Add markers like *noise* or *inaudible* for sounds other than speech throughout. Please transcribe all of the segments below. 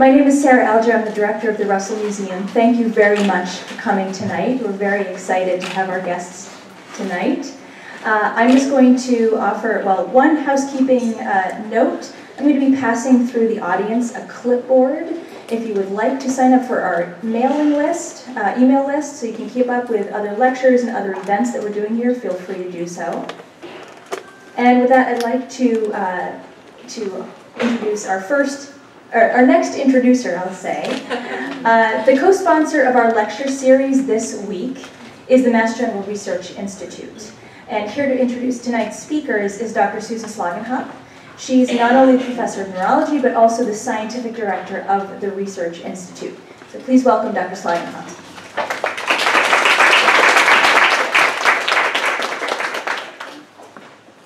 My name is Sarah Alger. I'm the director of the Russell Museum. Thank you very much for coming tonight. We're very excited to have our guests tonight. Uh, I'm just going to offer, well, one housekeeping uh, note. I'm going to be passing through the audience a clipboard. If you would like to sign up for our mailing list, uh, email list, so you can keep up with other lectures and other events that we're doing here, feel free to do so. And with that, I'd like to, uh, to introduce our first our, our next introducer, I'll say. *laughs* Uh, the co-sponsor of our lecture series this week is the Mass General Research Institute. And here to introduce tonight's speakers is Dr. Susan Slaugenhaupt. She's not only professor of neurology, but also the scientific director of the Research Institute. So please welcome Dr. Slaugenhaupt.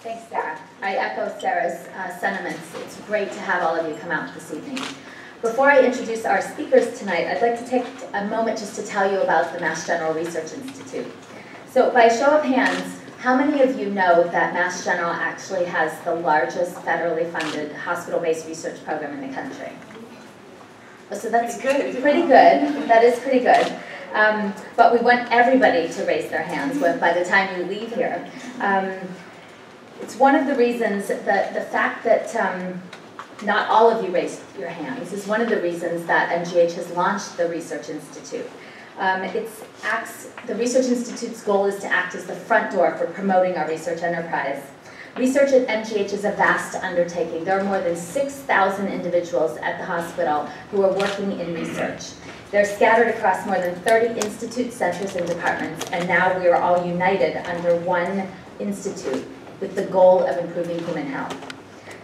Thanks, Sarah. I echo Sarah's uh, sentiments. Great to have all of you come out this evening. Before I introduce our speakers tonight, I'd like to take a moment just to tell you about the Mass General Research Institute. So by a show of hands, how many of you know that Mass General actually has the largest federally funded hospital-based research program in the country? Oh, so that's Pretty good. pretty good. That is pretty good. Um, but we want everybody to raise their hands when, by the time you leave here. Um, it's one of the reasons that the fact that um, not all of you raised your hands this is one of the reasons that MGH has launched the Research Institute. Um, it's acts, the Research Institute's goal is to act as the front door for promoting our research enterprise. Research at MGH is a vast undertaking. There are more than 6,000 individuals at the hospital who are working in research. They're scattered across more than 30 institute centers and departments, and now we are all united under one institute with the goal of improving human health.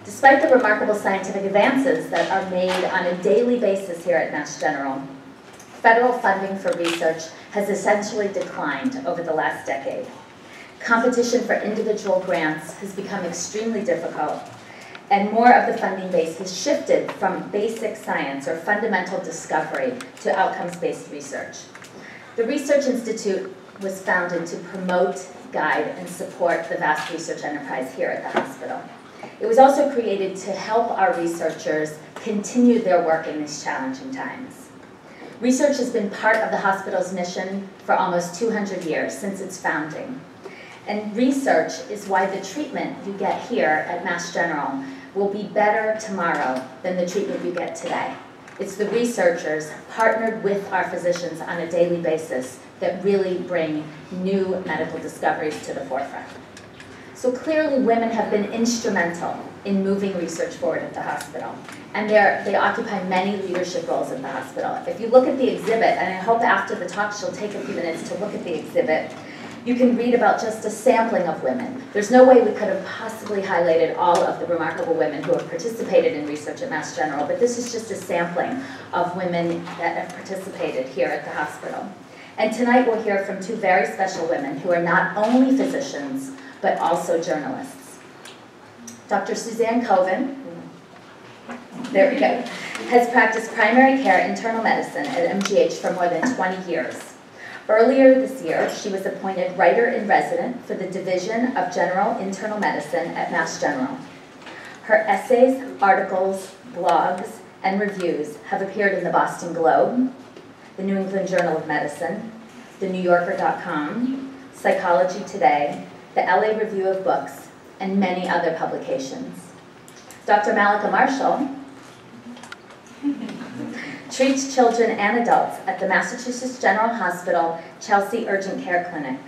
Despite the remarkable scientific advances that are made on a daily basis here at Mass General, federal funding for research has essentially declined over the last decade. Competition for individual grants has become extremely difficult, and more of the funding base has shifted from basic science or fundamental discovery to outcomes-based research. The Research Institute was founded to promote, guide, and support the vast research enterprise here at the hospital. It was also created to help our researchers continue their work in these challenging times. Research has been part of the hospital's mission for almost 200 years, since its founding. And research is why the treatment you get here at Mass General will be better tomorrow than the treatment you get today. It's the researchers partnered with our physicians on a daily basis that really bring new medical discoveries to the forefront. So clearly women have been instrumental in moving research forward at the hospital. And they occupy many leadership roles at the hospital. If you look at the exhibit, and I hope after the talk she'll take a few minutes to look at the exhibit, you can read about just a sampling of women. There's no way we could have possibly highlighted all of the remarkable women who have participated in research at Mass General, but this is just a sampling of women that have participated here at the hospital. And tonight we'll hear from two very special women who are not only physicians, but also journalists. Dr. Suzanne Koven, there we go, has practiced primary care internal medicine at MGH for more than 20 years. Earlier this year, she was appointed writer-in-resident for the Division of General Internal Medicine at Mass General. Her essays, articles, blogs, and reviews have appeared in the Boston Globe, the New England Journal of Medicine, the NewYorker.com, Psychology Today, the LA Review of Books, and many other publications. Dr. Mallika Marshall *laughs* treats children and adults at the Massachusetts General Hospital Chelsea Urgent Care Clinic.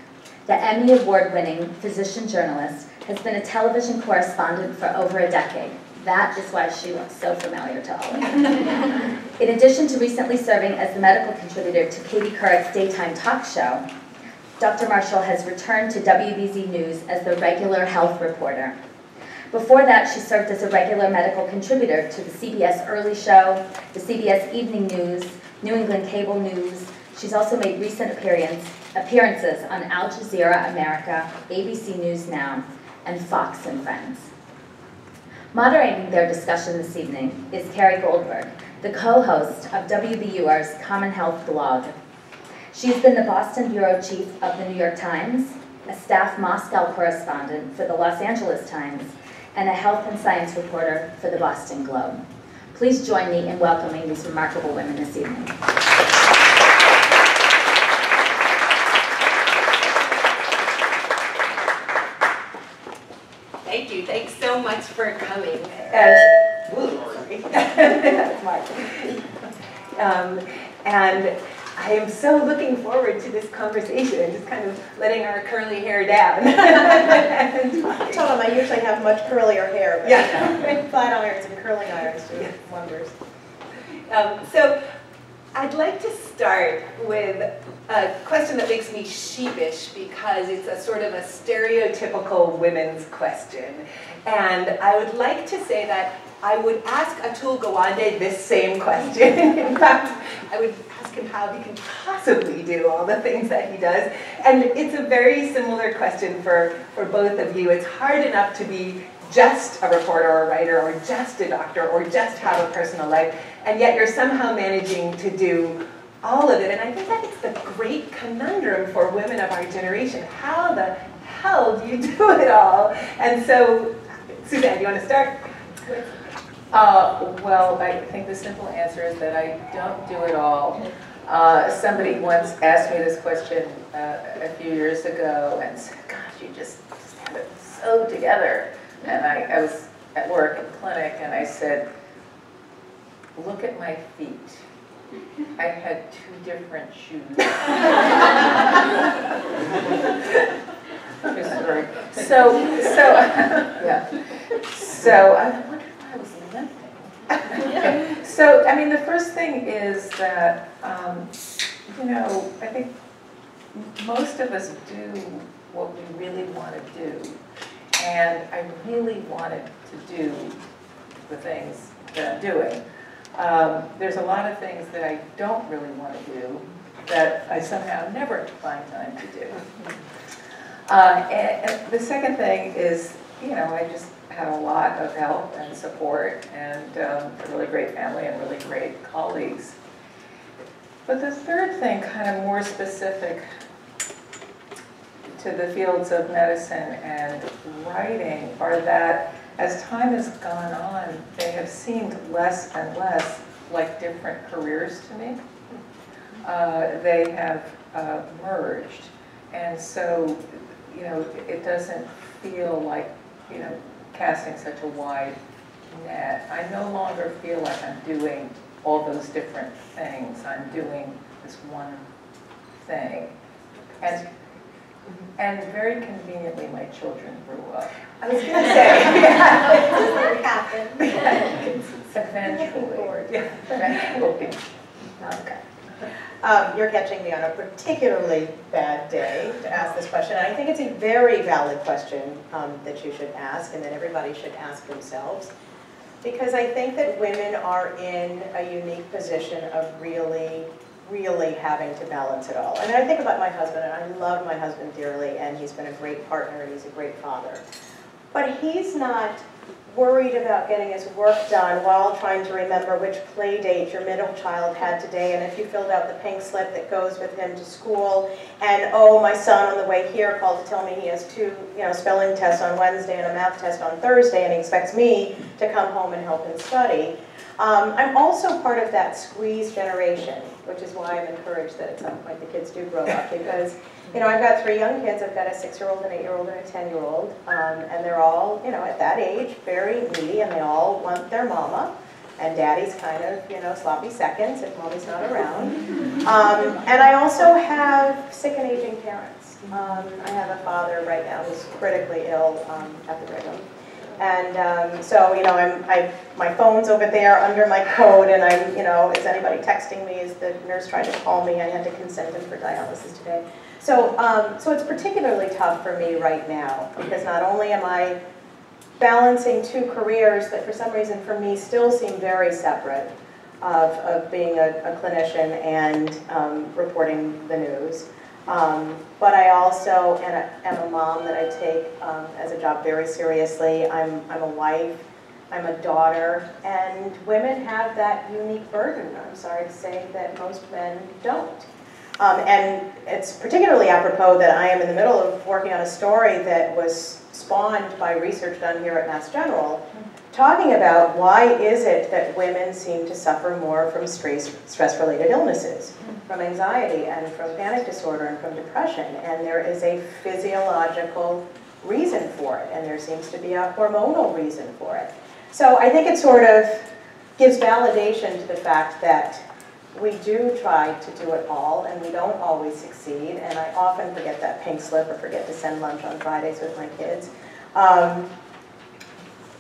The Emmy Award-winning physician journalist has been a television correspondent for over a decade. That is why she looks so familiar to all of you. *laughs* In addition to recently serving as the medical contributor to Katie Couric's daytime talk show, Dr. Marshall has returned to WBZ News as the regular health reporter. Before that, she served as a regular medical contributor to the CBS Early Show, the CBS Evening News, New England Cable News. She's also made recent appearance, appearances on Al Jazeera America, ABC News Now, and Fox and Friends. Moderating their discussion this evening is Carey Goldberg, the co-host of WBUR's Common Health blog. She's been the Boston Bureau Chief of the New York Times, a staff Moscow correspondent for the Los Angeles Times, and a health and science reporter for the Boston Globe. Please join me in welcoming these remarkable women this evening. Thank you. Thanks so much for coming. And, woo, sorry. *laughs* That's Mark. Um, and I am so looking forward to this conversation and just kind of letting our curly hair down. *laughs* *laughs* Told him I usually have much curlier hair, but Yeah. *laughs* flat irons and curling irons do wonders. Um, so I'd like to start with a question that makes me sheepish because it's a sort of a stereotypical women's question. And I would like to say that I would ask Atul Gawande this same question. *laughs* In fact, I would ask him how he can possibly do all the things that he does. And it's a very similar question for, for both of you. It's hard enough to be just a reporter or a writer or just a doctor or just have a personal life, and yet you're somehow managing to do all of it. And I think that it's the great conundrum for women of our generation. How the hell do you *laughs* do it all? And so, Suzanne, do you want to start? Uh, well, I think the simple answer is that I don't do it all. Uh, somebody once asked me this question uh, a few years ago and said, gosh, you just, just have it so together. And I, I was at work in clinic and I said, look at my feet. I had two different shoes. *laughs* True story. So, so, *laughs* yeah. So I wondered why I was limping. So, I mean, the first thing is that, um, you know, I think most of us do what we really want to do. And I really wanted to do the things that I'm doing. Um, there's a lot of things that I don't really want to do that I somehow never find time to do. Uh, and, and the second thing is, you know, I just had a lot of help and support and um, a really great family and really great colleagues. But the third thing, kind of more specific to the fields of medicine and writing, are that as time has gone on, they have seemed less and less like different careers to me. Uh, they have uh, merged. And so, you know, it doesn't feel like, you know, casting such a wide net. I no longer feel like I'm doing all those different things. I'm doing this one thing. And, and very conveniently, my children grew up. I was going to say, yeah. *laughs* Happen. Eventually. Yeah. Eventually. Okay. Um, You're catching me on a particularly bad day to ask this question. And I think it's a very valid question um, that you should ask and that everybody should ask themselves. Because I think that women are in a unique position of really, really having to balance it all. I mean, I think about my husband, and I love my husband dearly, and he's been a great partner, and he's a great father. But he's not worried about getting his work done while trying to remember which play date your middle child had today and if you filled out the pink slip that goes with him to school and oh my son on the way here called to tell me he has two you know spelling tests on Wednesday and a math test on Thursday and he expects me to come home and help him study. Um, I'm also part of that squeeze generation, which is why I'm encouraged that at some point the kids do grow up because you know, I've got three young kids. I've got a six-year-old, an eight-year-old, and a ten-year-old, um, and they're all, you know, at that age, very needy, and they all want their mama. And daddy's kind of, you know, sloppy seconds if mommy's not around. Um, and I also have sick and aging parents. Um, I have a father right now who's critically ill um, at the Brigham. And um, so, you know, I'm, I, my phone's over there under my coat, and I'm, you know, is anybody texting me? Is the nurse trying to call me? I had to consent him for dialysis today. So, um, so it's particularly tough for me right now because not only am I balancing two careers that for some reason for me still seem very separate of, of being a, a clinician and um, reporting the news. Um, but I also am a, mom that I take um, as a job very seriously. I'm, I'm a wife, I'm a daughter, and women have that unique burden, I'm sorry to say, that most men don't. Um, and it's particularly apropos that I am in the middle of working on a story that was spawned by research done here at Mass General, talking about why is it that women seem to suffer more from stress, stress-related illnesses, from anxiety and from panic disorder and from depression. And there is a physiological reason for it, and there seems to be a hormonal reason for it. So I think it sort of gives validation to the fact that we do try to do it all, and we don't always succeed, and I often forget that pink slip or forget to send lunch on Fridays with my kids. Um,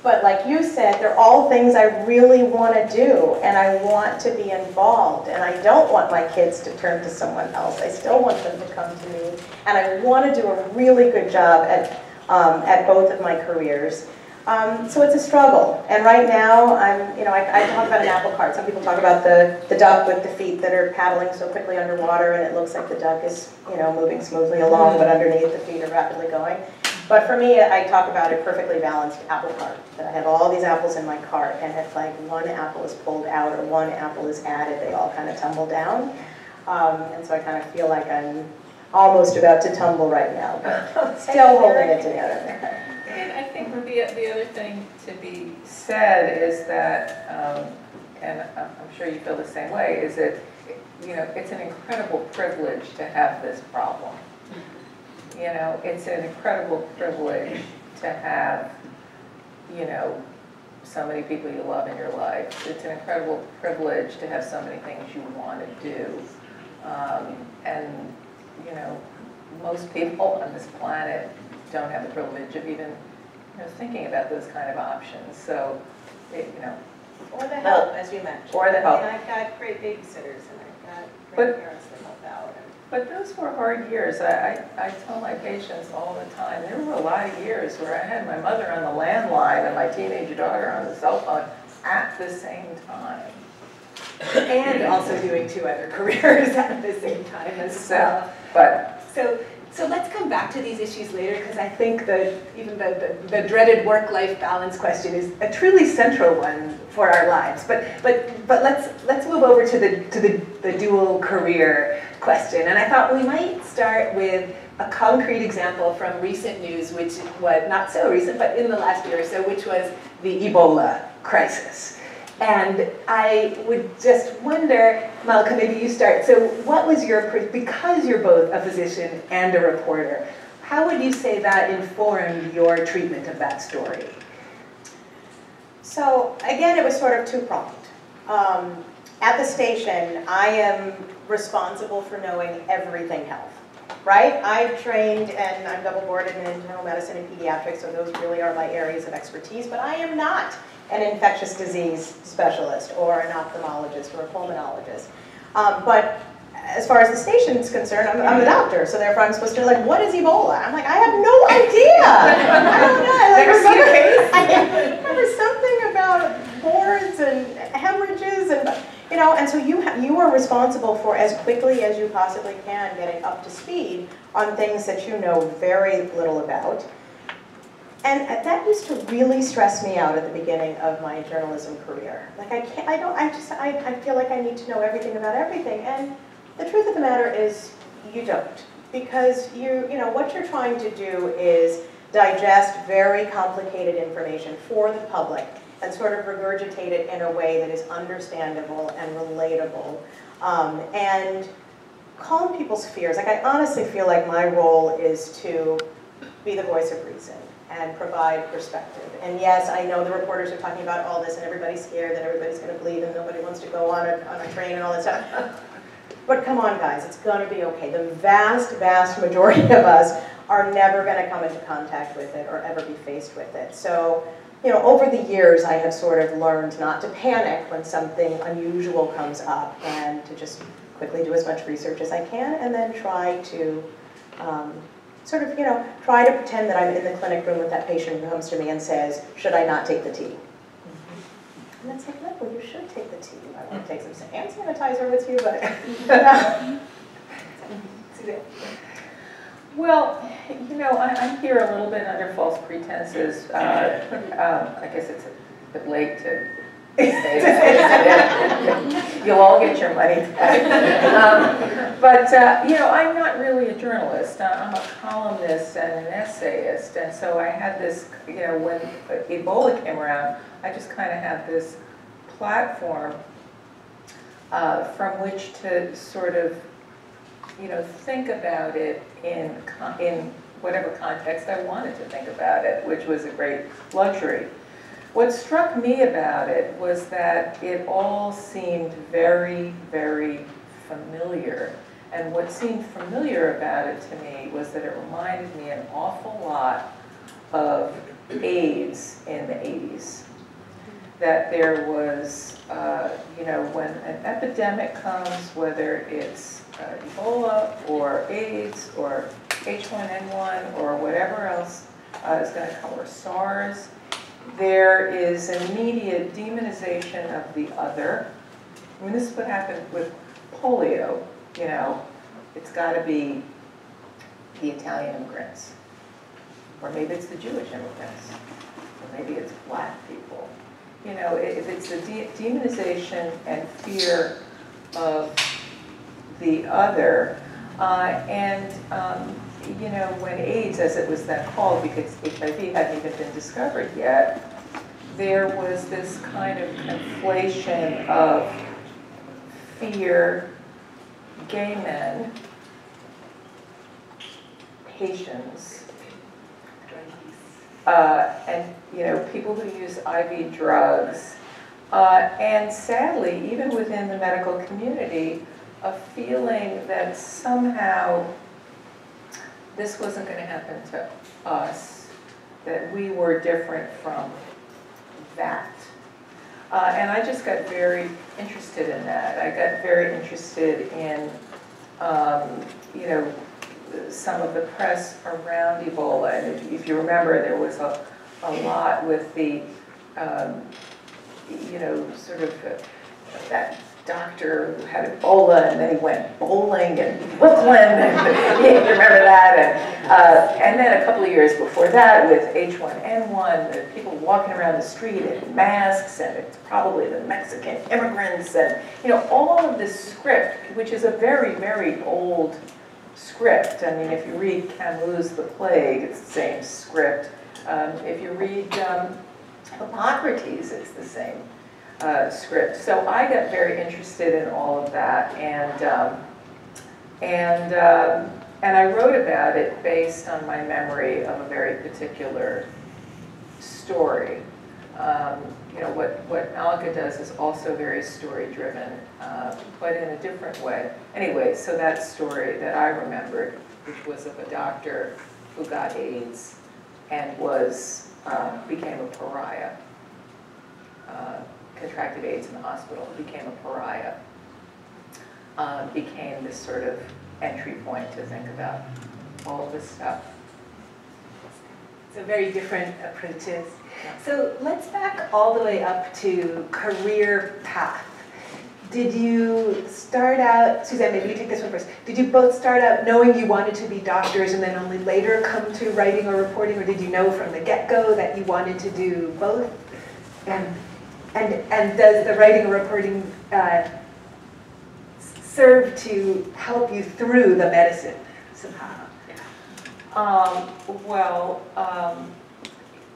but like you said, they're all things I really want to do, and I want to be involved, and I don't want my kids to turn to someone else. I still want them to come to me, and I want to do a really good job at, um, at both of my careers. Um, so it's a struggle, and right now I'm, you know, I, I, talk about an apple cart. Some people talk about the, the duck with the feet that are paddling so quickly underwater, and it looks like the duck is, you know, moving smoothly along, but underneath the feet are rapidly going. But for me, I talk about a perfectly balanced apple cart. That I have all these apples in my cart, and if like one apple is pulled out or one apple is added, they all kind of tumble down. Um, and so I kind of feel like I'm almost about to tumble right now, but *laughs* still holding it together. And I think the, the other thing to be said is that, um, and I'm sure you feel the same way, is that, you know, it's an incredible privilege to have this problem. You know, it's an incredible privilege to have, you know, so many people you love in your life. It's an incredible privilege to have so many things you want to do. Um, and, you know, most people on this planet don't have the privilege of even, you know, thinking about those kind of options. So, it, you know. Or the help, as you mentioned. Or the help. I mean, I've got great babysitters and I've got But- parents that help out. and- But those were hard years. I, I, I tell my patients all the time, there were a lot of years where I had my mother on the landline and my teenage daughter on the cell phone at the same time. And also doing two other *laughs* careers at the same time as So, well. but, So, so let's come back to these issues later because I think the, even the, the, the dreaded work-life balance question is a truly central one for our lives. But, but, but let's, let's move over to the, to the, the dual career question. And I thought we might start with a concrete example from recent news, which was not so recent, but in the last year or so, which was the Ebola crisis. And I would just wonder, Mallika, maybe you start. So what was your, because you're both a physician and a reporter, how would you say that informed your treatment of that story? So again, it was sort of two-pronged. Um, at the station, I am responsible for knowing everything health, right? I've trained and I'm double boarded in internal medicine and pediatrics, so those really are my areas of expertise, but I am not an infectious disease specialist or an ophthalmologist or a pulmonologist. Um, but as far as the station is concerned, I'm, I'm a doctor, so therefore I'm supposed to be like, what is Ebola? I'm like, I have no idea. I don't know. I *laughs* like, remember- case? I remember something about boards and hemorrhages and, you know, and so you, you are responsible for as quickly as you possibly can getting up to speed on things that you know very little about. And that used to really stress me out at the beginning of my journalism career. Like I can't, I don't, I just, I, I feel like I need to know everything about everything. And the truth of the matter is you don't. Because you, you know, what you're trying to do is digest very complicated information for the public and sort of regurgitate it in a way that is understandable and relatable. Um, and calm people's fears. Like I honestly feel like my role is to be the voice of reason and provide perspective. And yes, I know the reporters are talking about all this and everybody's scared that everybody's gonna bleed and nobody wants to go on a, on a train and all that stuff. *laughs* But come on, guys, it's gonna be okay. The vast, vast majority of us are never gonna come into contact with it or ever be faced with it. So, you know, over the years, I have sort of learned not to panic when something unusual comes up and to just quickly do as much research as I can and then try to um, sort of, you know, try to pretend that I'm in the clinic room with that patient who comes to me and says, should I not take the tea? And it's like, no, well, you should take the tea. I want to take some hand sanitizer with you, but. *laughs* well, you know, I, I'm here a little bit under false pretenses. Uh, um, I guess it's a bit late to *laughs* You'll all get your money back. Um, But, uh, you know, I'm not really a journalist. I- I'm a columnist and an essayist. And so I had this, you know, when Ebola came around, I just kind of had this platform uh, from which to sort of, you know, think about it in, in whatever context I wanted to think about it, which was a great luxury. What struck me about it was that it all seemed very, very familiar. And what seemed familiar about it to me was that it reminded me an awful lot of AIDS in the 80s. That there was, uh, you know, when an epidemic comes, whether it's uh, Ebola or AIDS or H1N1 or whatever else uh, is going to come, or SARS, there is immediate demonization of the other. I mean, this is what happened with polio, you know, it's got to be the Italian immigrants, or maybe it's the Jewish immigrants, or maybe it's black people. You know, if it's the de- demonization and fear of the other, uh, and, um, you know, when AIDS, as it was then called, because HIV hadn't even been discovered yet, there was this kind of conflation of fear, gay men, Haitians, uh, and, you know, people who use IV drugs, uh, and sadly, even within the medical community, a feeling that somehow this wasn't going to happen to us, that we were different from that. Uh, and I just got very interested in that. I got very interested in, um, you know, some of the press around Ebola. And if, you remember, there was a, a lot with the, um, you know, sort of uh, that doctor who had Ebola and then he went bowling in Brooklyn. And, *laughs* you remember that? And, uh, and then a couple of years before that with H1N1, the people walking around the street in masks and it's probably the Mexican immigrants and, you know, all of this script, which is a very, very old script. I mean, if you read Camus' The Plague, it's the same script. Um, if you read um, Hippocrates, it's the same uh, script. So I got very interested in all of that, and um, and um, and I wrote about it based on my memory of a very particular story. Um, you know, what, what Mallika does is also very story-driven, uh, but in a different way. Anyway, so that story that I remembered, which was of a doctor who got AIDS and was, uh, became a pariah, contracted AIDS in the hospital, became a pariah, uh, became this sort of entry point to think about all of this stuff. So very different approaches. So let's back all the way up to career path. Did you start out, Suzanne, maybe you take this one first. Did you both start out knowing you wanted to be doctors and then only later come to writing or reporting, or did you know from the get-go that you wanted to do both? And, and, and does the writing and reporting uh, serve to help you through the medicine somehow? Um, well, um,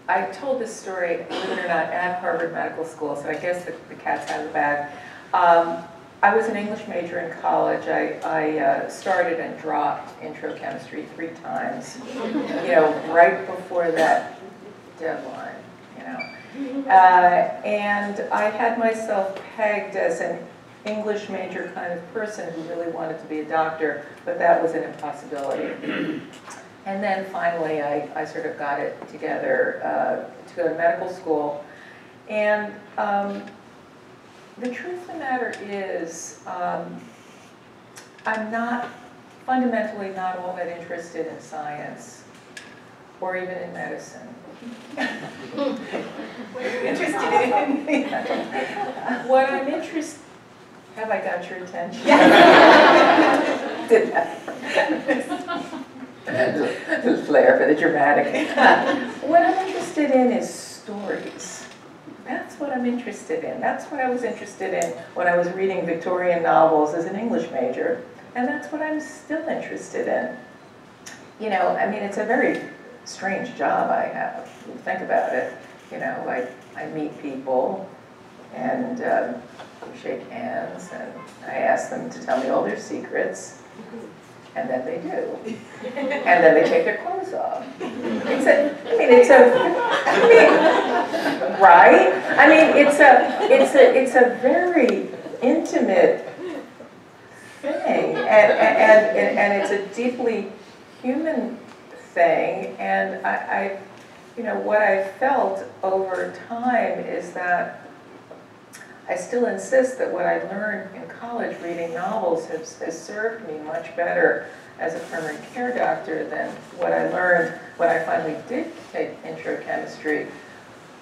I told this story, believe it or not, at Harvard Medical School, so I guess the, the cat's out of the bag. Um, I was an English major in college. I, I uh, started and dropped intro chemistry three times, you know, right before that deadline. Uh, and I had myself pegged as an English major kind of person who really wanted to be a doctor, but that was an impossibility. And then finally, I, I sort of got it together uh, to go to medical school. And um, the truth of the matter is, um, I'm not, fundamentally not all that interested in science or even in medicine. What are you interested in? What I'm interested, have I got your attention? Did *laughs* that? The flair for the dramatic. What I'm interested in is stories. That's what I'm interested in. That's what I was interested in when I was reading Victorian novels as an English major, and that's what I'm still interested in. You know, I mean, it's a very strange job I have. Think about it. You know, I, I meet people and um, shake hands and I ask them to tell me all their secrets. And then they do. And then they take their clothes off. It's a, I mean, it's a, I mean, right? I mean, it's a, it's a, it's a very intimate thing. And, and, and, and it's a deeply human thing. And I, I, you know, what I felt over time is that I still insist that what I learned in college reading novels has, has served me much better as a primary care doctor than what I learned when I finally did take intro chemistry,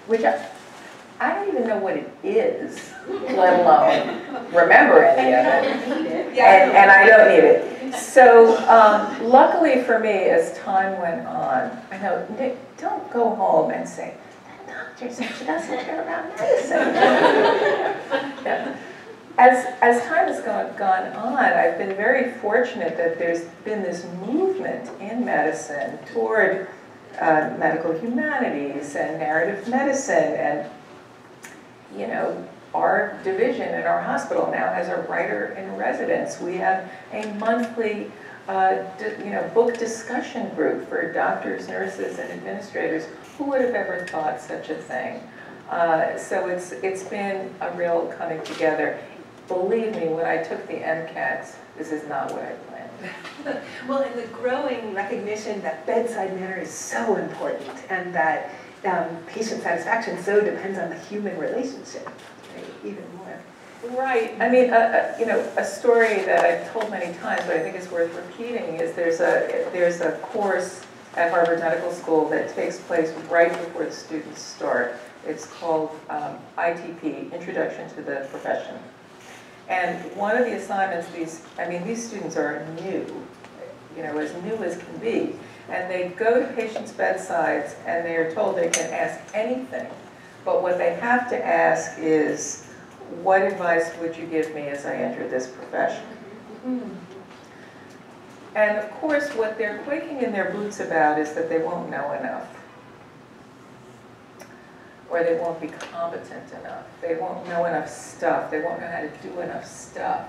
which I, I don't even know what it is, let alone remember any of it. And, and I don't need it. So um, luckily for me, as time went on, I know, Nick, don't go home and say, that doctor said she doesn't care about medicine. *laughs* yeah. As, as time has gone, gone on, I've been very fortunate that there's been this movement in medicine toward uh, medical humanities and narrative medicine and, you know, our division in our hospital now has a writer in residence. We have a monthly uh, you know, book discussion group for doctors, nurses, and administrators. Who would have ever thought such a thing? Uh, so it's, it's been a real coming together. Believe me, when I took the MCATs, this is not what I planned. *laughs* well, and the growing recognition that bedside manner is so important and that um, patient satisfaction so depends on the human relationship, right? even more. Right. I mean, uh, you know, a story that I've told many times, but I think is worth repeating, is there's a there's a course at Harvard Medical School that takes place right before the students start. It's called um, ITP, Introduction to the Profession. And one of the assignments, these, I mean, these students are new, you know, as new as can be. And they go to patients' bedsides and they are told they can ask anything. But what they have to ask is, what advice would you give me as I enter this profession? And of course, what they're quaking in their boots about is that they won't know enough. Or they won't be competent enough. They won't know enough stuff. They won't know how to do enough stuff.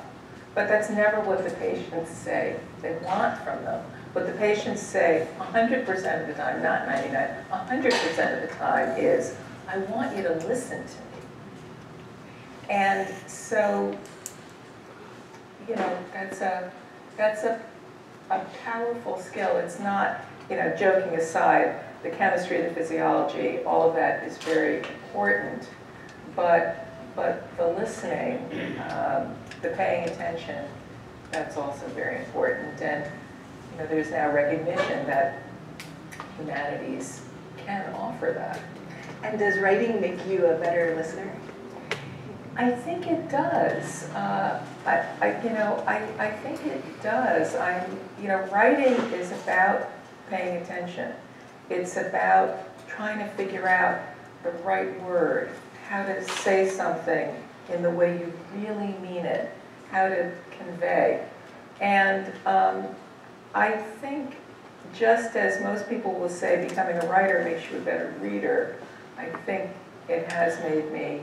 But that's never what the patients say they want from them. What the patients say 100% of the time, not 99, 100% of the time is, I want you to listen to me. And so, you know, that's a, that's a, a powerful skill. It's not, you know, joking aside, the chemistry, the physiology, all of that is very important. But, but the listening, um, the paying attention, that's also very important. And, you know, there's now recognition that humanities can offer that. And does writing make you a better listener? I think it does. Uh, I, I, you know, I, I think it does. I'm, you know, writing is about paying attention. It's about trying to figure out the right word, how to say something in the way you really mean it, how to convey. And um, I think just as most people will say becoming a writer makes you a better reader, I think it has made me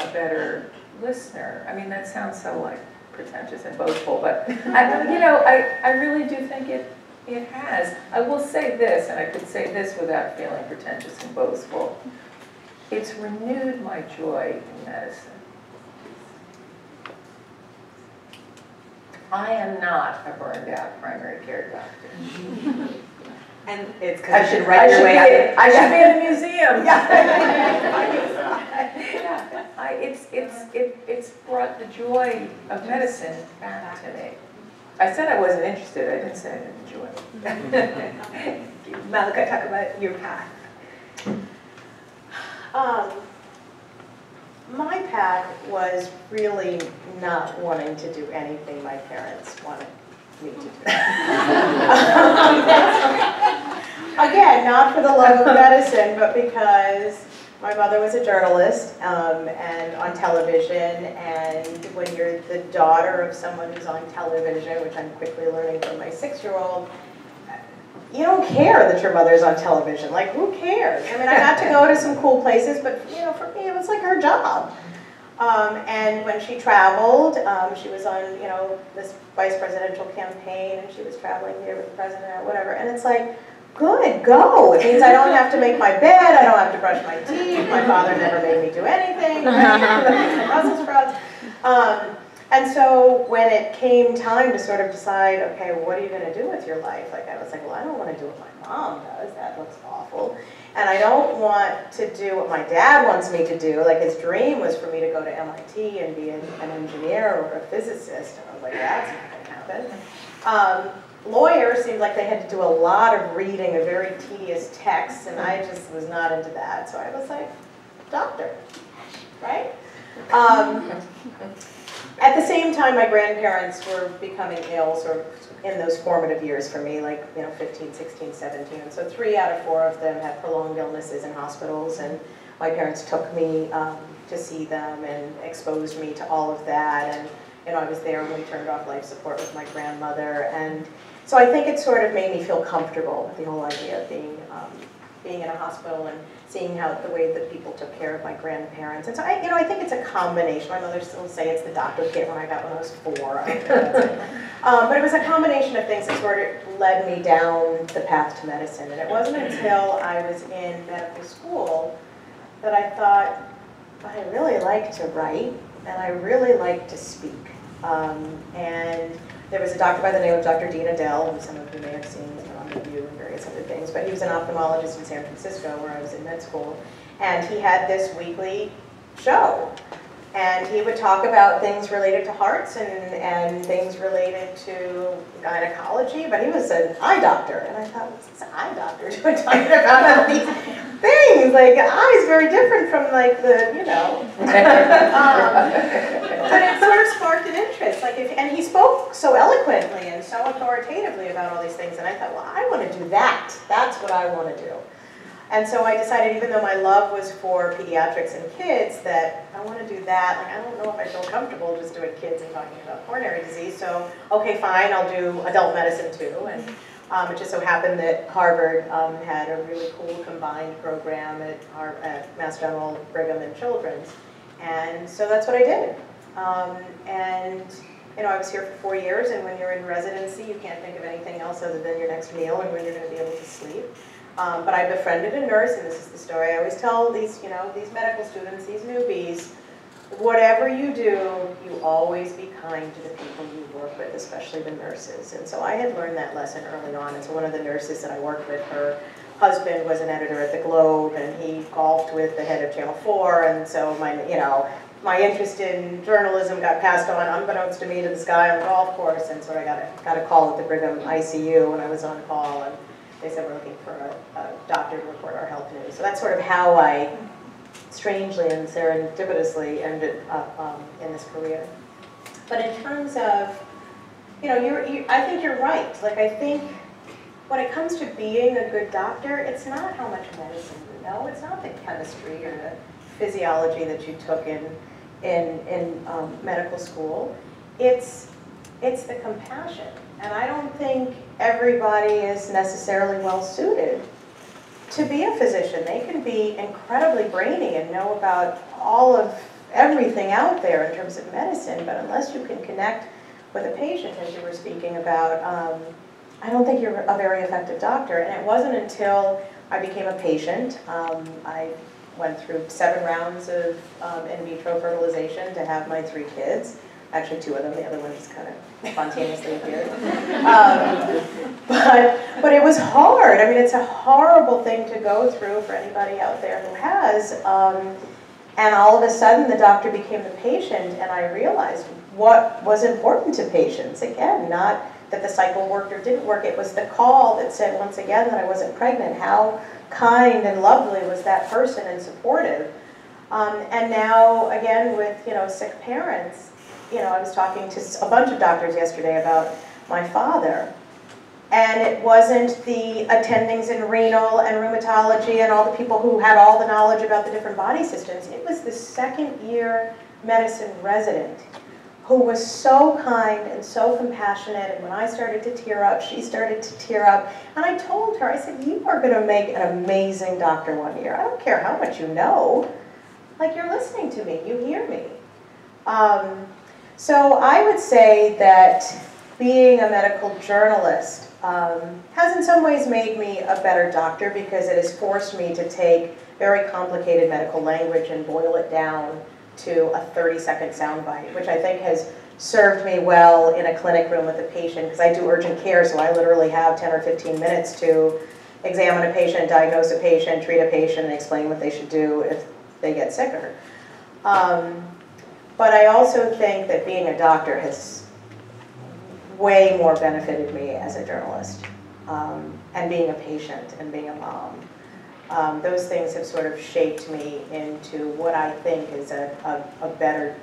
a better listener. I mean, that sounds so like pretentious and boastful, but I, you know, I, I really do think it, it has. I will say this, and I could say this without feeling pretentious and boastful. It's renewed my joy in medicine. I am not a burned out primary care doctor. *laughs* And it's I because you should, write I your should way be, out. I should be in a museum. Yeah. *laughs* Yeah, *laughs* I, it's, it's, it, it's brought the joy of medicine back to me. I said I wasn't interested, I didn't say I didn't enjoy it. Mallika, talk about your path. Um, my path was really not wanting to do anything my parents wanted me to do. *laughs* Again, not for the love of medicine, but because my mother was a journalist um, and on television, and when you're the daughter of someone who's on television, which I'm quickly learning from my six-year-old, you don't care that your mother's on television. Like, who cares? I mean, I got to go to some cool places, but you know, for me, it was like her job. Um, and when she traveled, um, she was on, you know, this vice presidential campaign, and she was traveling here with the president or whatever. And it's like, good, go. It means I don't have to make my bed, I don't have to brush my teeth. My father never made me do anything. *laughs* Brussels sprouts. Um, and so when it came time to sort of decide, okay, what are you going to do with your life? Like I was like, well, I don't want to do what my mom does. That looks awful. And I don't want to do what my dad wants me to do. Like his dream was for me to go to MIT and be an, an engineer or a physicist. And I was like, that's not going to happen. Um, lawyers seemed like they had to do a lot of reading of very tedious texts, and I just was not into that. So I was like, doctor, right? Um, at the same time, my grandparents were becoming ill, sort of in those formative years for me, like, you know, 15, 16, 17. And so three out of four of them had prolonged illnesses in hospitals, and my parents took me um, to see them and exposed me to all of that. And, you know, I was there when we turned off life support with my grandmother. And so I think it sort of made me feel comfortable with the whole idea of being, um, being in a hospital and seeing how the way that people took care of my grandparents. And so I, you know, I think it's a combination. My mother still say it's the doctor kit when I got when I was four. um, but it was a combination of things that sort of led me down the path to medicine. And it wasn't until I was in medical school that I thought, I really like to write and I really like to speak. Um, and there was a doctor by the name of Dr. Dean Edell, who some of you may have seen on the View and various other things, but he was an ophthalmologist in San Francisco where I was in med school. And he had this weekly show. And he would talk about things related to hearts and, and things related to gynecology, but he was an eye doctor. And I thought, what's this eye doctor *laughs* doing talking about all these things? Like, eye is very different from like the, you know. *laughs* um, but it sort of sparked an interest. Like if, and he spoke so eloquently and so authoritatively about all these things. And I thought, well, I want to do that. That's what I want to do. And so I decided, even though my love was for pediatrics and kids, that I want to do that. Like, I don't know if I feel comfortable just doing kids and talking about coronary disease. So, okay, fine, I'll do adult medicine too. And um, it just so happened that Harvard um, had a really cool combined program at, at Mass General, Brigham, and Children's. And so that's what I did. Um, and you know, I was here for four years, and when you're in residency, you can't think of anything else other than your next meal and when you're going to be able to sleep. Um, but I befriended a nurse, and this is the story I always tell these, you know, these medical students, these newbies, whatever you do, you always be kind to the people you work with, especially the nurses. And so I had learned that lesson early on. And so one of the nurses that I worked with, her husband was an editor at the Globe, and he golfed with the head of Channel 4, and so my, you know, my interest in journalism got passed on unbeknownst to me to this guy on the golf course, and so I got a, got a call at the Brigham ICU when I was on call, and they said we're looking for a, a doctor to report our health news. So that's sort of how I, strangely and serendipitously, ended up um, in this career. But in terms of, you know, you're, you, I think you're right. Like I think when it comes to being a good doctor, it's not how much medicine you know. It's not the chemistry or the physiology that you took in in, in um, medical school. It's, it's the compassion. And I don't think everybody is necessarily well suited to be a physician. They can be incredibly brainy and know about all of everything out there in terms of medicine, but unless you can connect with a patient, as you were speaking about, um, I don't think you're a very effective doctor. And it wasn't until I became a patient, um, I went through seven rounds of um, in vitro fertilization to have my three kids. Actually, two of them, the other one just kind of spontaneously appeared. Um, but, but it was hard. I mean, it's a horrible thing to go through for anybody out there who has. Um, and all of a sudden, the doctor became the patient, and I realized what was important to patients. Again, not that the cycle worked or didn't work. It was the call that said, once again, that I wasn't pregnant. How kind and lovely was that person and supportive. Um, and now, again, with, you know, sick parents, you know, I was talking to a bunch of doctors yesterday about my father. and it wasn't the attendings in renal and rheumatology and all the people who had all the knowledge about the different body systems. It was the second year medicine resident who was so kind and so compassionate. And when I started to tear up, she started to tear up. And I told her, I said, you are going to make an amazing doctor one year. I don't care how much you know. Like you're listening to me, you hear me. Um, so I would say that being a medical journalist um, has in some ways made me a better doctor because it has forced me to take very complicated medical language and boil it down to a 30 second soundbite, which I think has served me well in a clinic room with a patient because I do urgent care, so I literally have 10 or 15 minutes to examine a patient, diagnose a patient, treat a patient, and explain what they should do if they get sicker. Um, but I also think that being a doctor has way more benefited me as a journalist, um, and being a patient and being a mom um, those things have sort of shaped me into what I think is a, a, a, better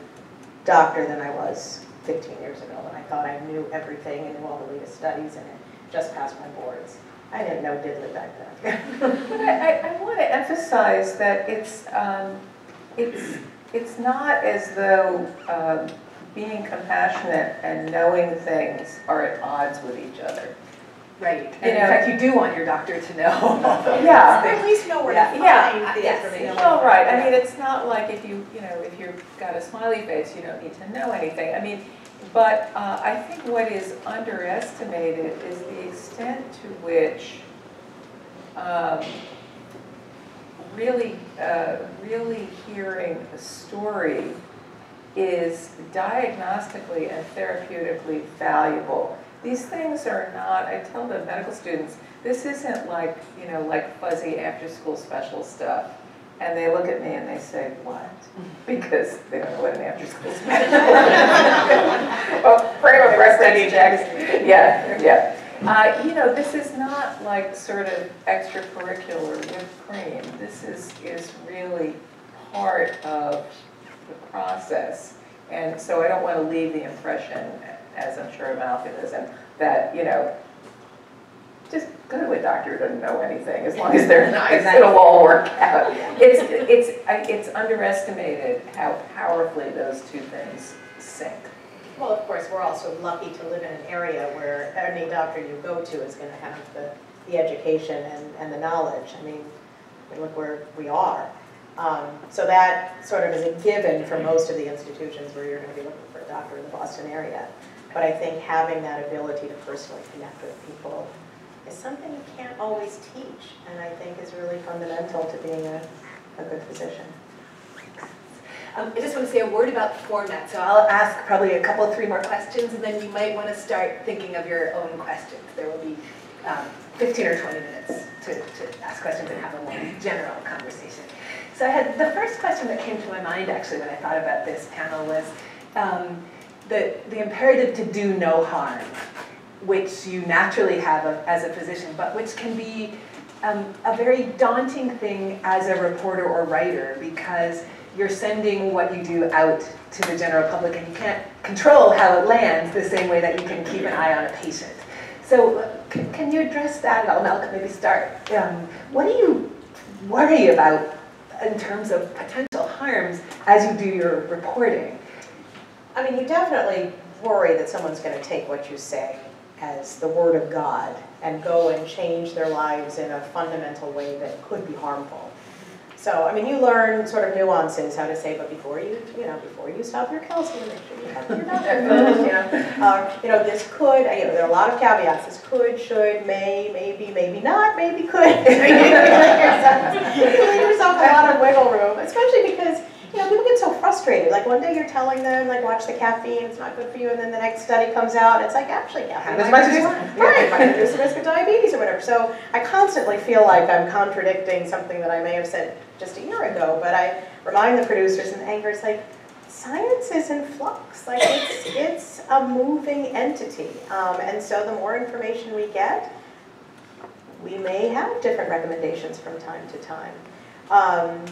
doctor than I was 15 years ago when I thought I knew everything and knew all the latest studies and just passed my boards. I didn't know diddly back then. *laughs* but I, I, I want to emphasize that it's, um, it's, it's not as though um, being compassionate and knowing things are at odds with each other. Right, and in fact, you do want your doctor to know. Yeah. At least know where to find Yeah. the Yes. information. Well, right, I mean, it's not like if you, you know, if you've got a smiley face, you don't need to know anything. I mean, but uh, I think what is underestimated is the extent to which um, really, uh, really hearing a story is diagnostically and therapeutically valuable. These things are not, I tell the medical students, this isn't like, you know, like fuzzy after-school special stuff. And they look at me and they say, what? *laughs* Because they don't know what an after-school special is. *laughs* well, frame of reference checks. Yeah, yeah. Uh, you know, this is not like sort of extracurricular whipped cream. This is, is really part of the process. And so I don't want to leave the impression as I'm sure Mallika is, and that, you know, just go to a doctor who doesn't know anything, as long as they're *laughs* nice, it'll all work out. It's, it's, it's underestimated how powerfully those two things sync. Well, of course, we're also lucky to live in an area where any doctor you go to is going to have the, the education and, and the knowledge. I mean, look where we are. Um, so that sort of is a given for most of the institutions where you're going to be looking for a doctor in the Boston area. But I think having that ability to personally connect with people is something you can't always teach, and I think is really fundamental to being a, a good physician. Um, I just want to say a word about the format, so I'll ask probably a couple, three more questions, and then you might want to start thinking of your own questions. There will be um, 15 or 20 minutes to, to ask questions and have a more general conversation. So I had, the first question that came to my mind actually when I thought about this panel was, um, the, the imperative to do no harm, which you naturally have a, as a physician, but which can be um, a very daunting thing as a reporter or writer because you're sending what you do out to the general public and you can't control how it lands the same way that you can keep an eye on a patient. So can, can you address that at all? Mallika, maybe start. Um, what do you worry about in terms of potential harms as you do your reporting? I mean, you definitely worry that someone's going to take what you say as the word of God and go and change their lives in a fundamental way that could be harmful. So, I mean, you learn sort of nuances, how to say, but before you, you know, before you stop your calcium, make sure you have your doctor *laughs* first, you know. Uh, you know, this could, you know, there are a lot of caveats. This could, should, may, maybe, maybe not, maybe could. *laughs* you leave yourself a lot of wiggle room, especially because you know, people get so frustrated. Like one day you're telling them, like, watch the caffeine, it's not good for you, and then the next study comes out, it's like, actually, caffeine as much as. Right, might reduce the risk of diabetes or whatever. So I constantly feel like I'm contradicting something that I may have said just a year ago, but I remind the producers and the anchors, like, science is in flux. Like, it's, *laughs* it's a moving entity. Um, and so the more information we get, we may have different recommendations from time to time. Um,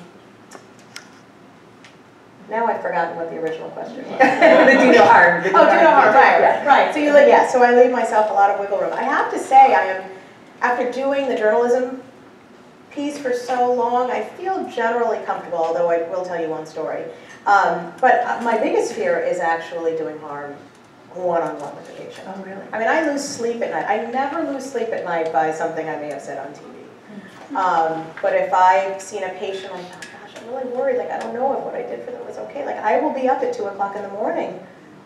Now I've forgotten what the original question was. *laughs* The do no harm. the Oh, do no harm, right, Yeah. right. So you, like, yeah, so I leave myself a lot of wiggle room. I have to say, I am, after doing the journalism piece for so long, I feel generally comfortable, although I will tell you one story. Um, But uh, my biggest fear is actually doing harm one-on-one with the patient. Oh, really? I mean, I lose sleep at night. I never lose sleep at night by something I may have said on TV. Um, but if I've seen a patient, like, oh gosh, I'm really worried, like, I don't know if what I did for them was okay. Like, I will be up at two o'clock in the morning,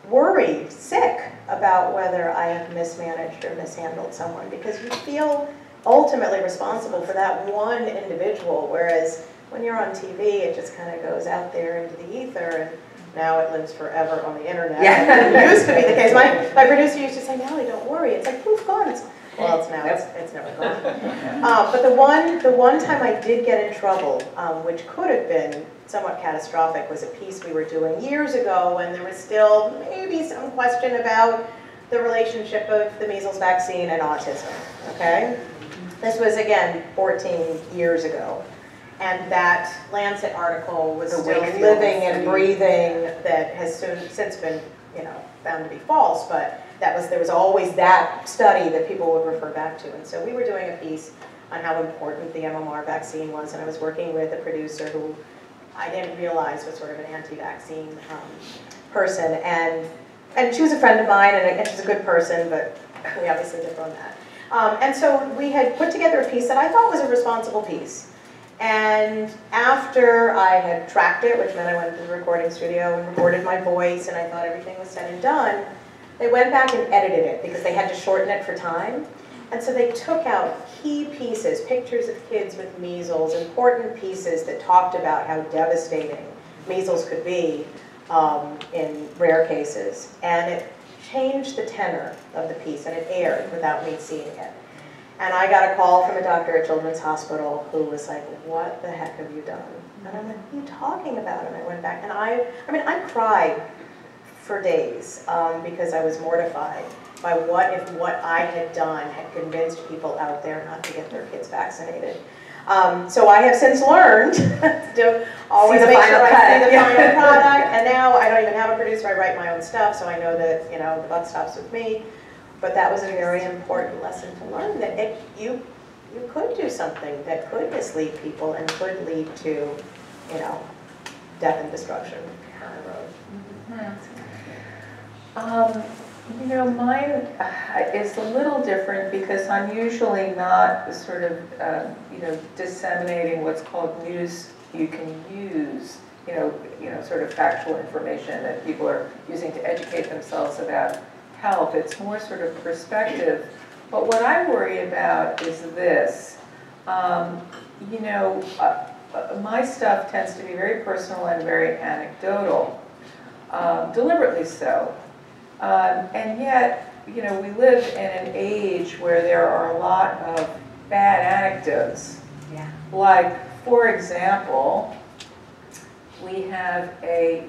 worried, sick about whether I have mismanaged or mishandled someone, because you feel ultimately responsible for that one individual, whereas when you're on TV, it just kind of goes out there into the ether, and now it lives forever on the internet. Yeah. *laughs* It used to be the case. My, my producer used to say, Natalie, don't worry. It's like, poof, gone. It's, well, it's now, it's, it's never gone. *laughs* Uh, but the one, the one time I did get in trouble, um, which could have been somewhat catastrophic, was a piece we were doing years ago when there was still maybe some question about the relationship of the measles vaccine and autism, okay? This was, again, 14 years ago. And that Lancet article was The still Wakefield living and breathing that has soon, since been, you know, found to be false, but that was, there was always that study that people would refer back to. And so we were doing a piece on how important the MMR vaccine was, and I was working with a producer who I didn't realize was sort of an anti-vaccine um, person, and, and she was a friend of mine, and, and she's a good person, but we obviously differ on that. Um, and so we had put together a piece that I thought was a responsible piece. And after I had tracked it, which meant I went to the recording studio and recorded my voice, and I thought everything was said and done, they went back and edited it because they had to shorten it for time. And so they took out key pieces, pictures of kids with measles, important pieces that talked about how devastating measles could be um, in rare cases. And it changed the tenor of the piece, and it aired without me seeing it. And I got a call from a doctor at Children's Hospital who was like, what the heck have you done? And I'm like, what are you talking about? And I went back, and I, I mean, I cried for days um, because I was mortified by what if what I had done had convinced people out there not to get their kids vaccinated. Um, so I have since learned *laughs* to always See the make final sure I cut, see the yeah. final *laughs* product. And now I don't even have a producer, I write my own stuff, so I know that, you know, the buck stops with me. But that was a very important lesson to learn, that it, you, you could do something that could mislead people and could lead to, you know, death and destruction down the road. Um, you know, mine uh, is a little different because I'm usually not sort of, um, you know, disseminating what's called news you can use, you know, you know, sort of factual information that people are using to educate themselves about health. It's more sort of perspective. But what I worry about is this. Um, you know, uh, uh, my stuff tends to be very personal and very anecdotal, um, deliberately so. Um, and yet, you know, we live in an age where there are a lot of bad anecdotes. Yeah. Like, for example, we have a,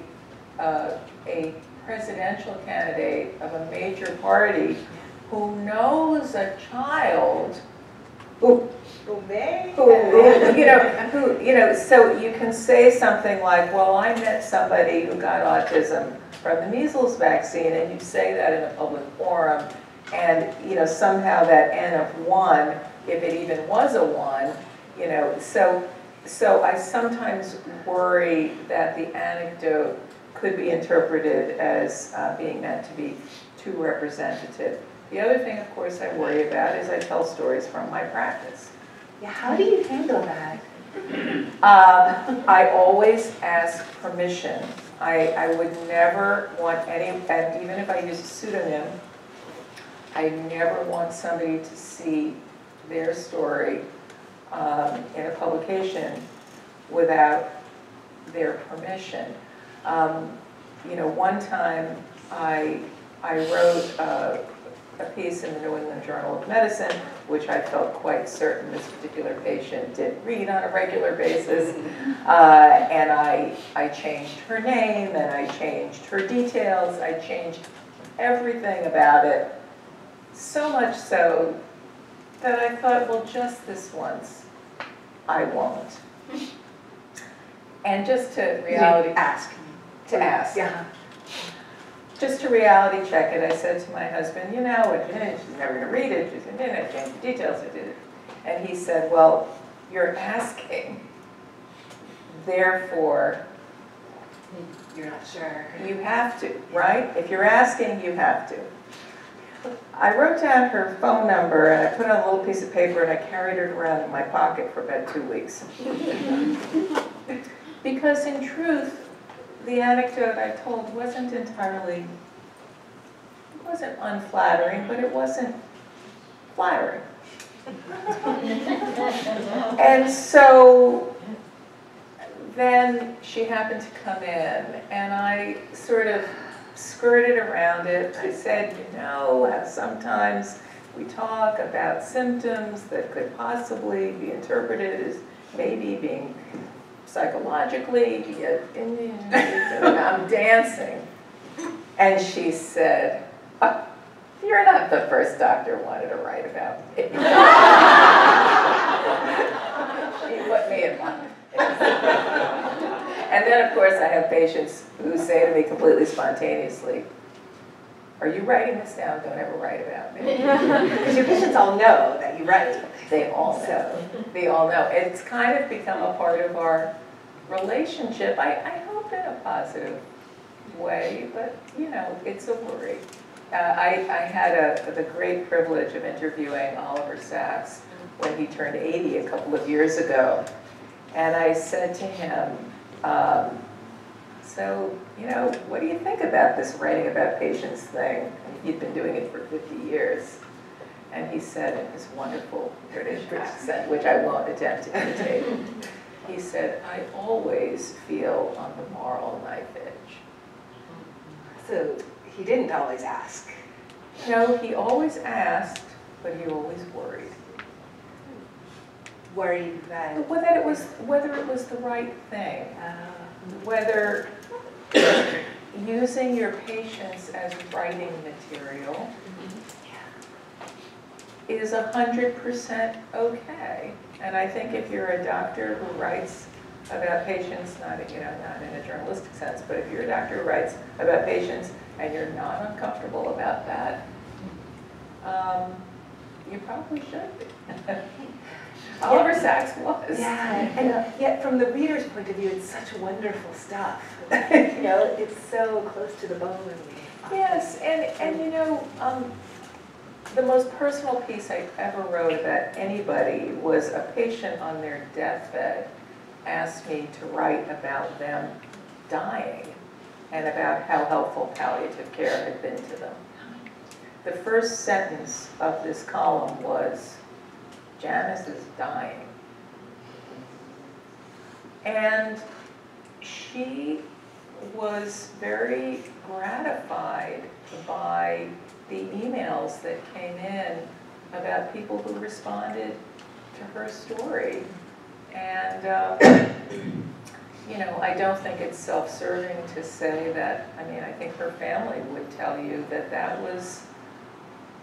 uh, a presidential candidate of a major party who knows a child who Who may who, who, you know, who, you know, so you can say something like, well, I met somebody who got autism from the measles vaccine, and you say that in a public forum, and, you know, somehow that N of one, if it even was a one, you know, so, so I sometimes worry that the anecdote could be interpreted as uh, being meant to be too representative. The other thing, of course, I worry about is I tell stories from my practice. Yeah, how do you handle that? Um, I always ask permission. I, I would never want any, and even if I use a pseudonym, I never want somebody to see their story um, in a publication without their permission. Um, You know, one time I, I wrote uh, a piece in the New England Journal of Medicine, which I felt quite certain this particular patient did read on a regular basis. *laughs* Uh, And I, I changed her name, and I changed her details, I changed everything about it. So much so that I thought, well, just this once, I won't. *laughs* And just to reality, Ask. to ask. Yeah. Just to reality check it, I said to my husband, you know, and she's never gonna read it, she's gonna, I changed the details, I did it. And he said, well, you're asking, therefore, You're not sure. you have to, right? If you're asking, you have to. I wrote down her phone number and I put it on a little piece of paper and I carried it around in my pocket for about two weeks. *laughs* Because in truth, the anecdote I told wasn't entirely, it wasn't unflattering, but it wasn't flattering. *laughs* And so then she happened to come in and I sort of skirted around it. I said, you know, how sometimes we talk about symptoms that could possibly be interpreted as maybe being psychologically, in I'm dancing. And she said, "Ah, you're not the first doctor wanted to write about me. *laughs* She put me in mind. And then, of course, I have patients who say to me completely spontaneously, are you writing this down? Don't ever write about me. *laughs* Because your patients all know that you write. They all know. They all know. It's kind of become a part of our relationship. I, I hope in a positive way, but you know, it's a worry. Uh, I, I had a, the great privilege of interviewing Oliver Sacks when he turned 80 a couple of years ago. And I said to him, um, so, you know, what do you think about this writing about patients thing? He'd been doing it for 50 years. And he said in his wonderful British accent, which I won't attempt to imitate, *laughs* he said, I always feel on the moral knife edge. So he didn't always ask. No, he always asked, but he always worried. Worried that. Whether it was, whether it was the right thing, uh, whether using your patients as writing material is a hundred percent okay. And I think if you're a doctor who writes about patients, not, you know, not in a journalistic sense, but if you're a doctor who writes about patients and you're not uncomfortable about that, um, you probably should be. *laughs* Oliver Sacks was. Yeah, and yet from the reader's point of view, it's such wonderful stuff. You know, it's so close to the bone. Yes, and, and you know, um, the most personal piece I ever wrote about anybody was a patient on their deathbed asked me to write about them dying and about how helpful palliative care had been to them. The first sentence of this column was, Janice is dying. And she was very gratified by the emails that came in about people who responded to her story. And, uh, you know, I don't think it's self-serving to say that, I mean, I think her family would tell you that that was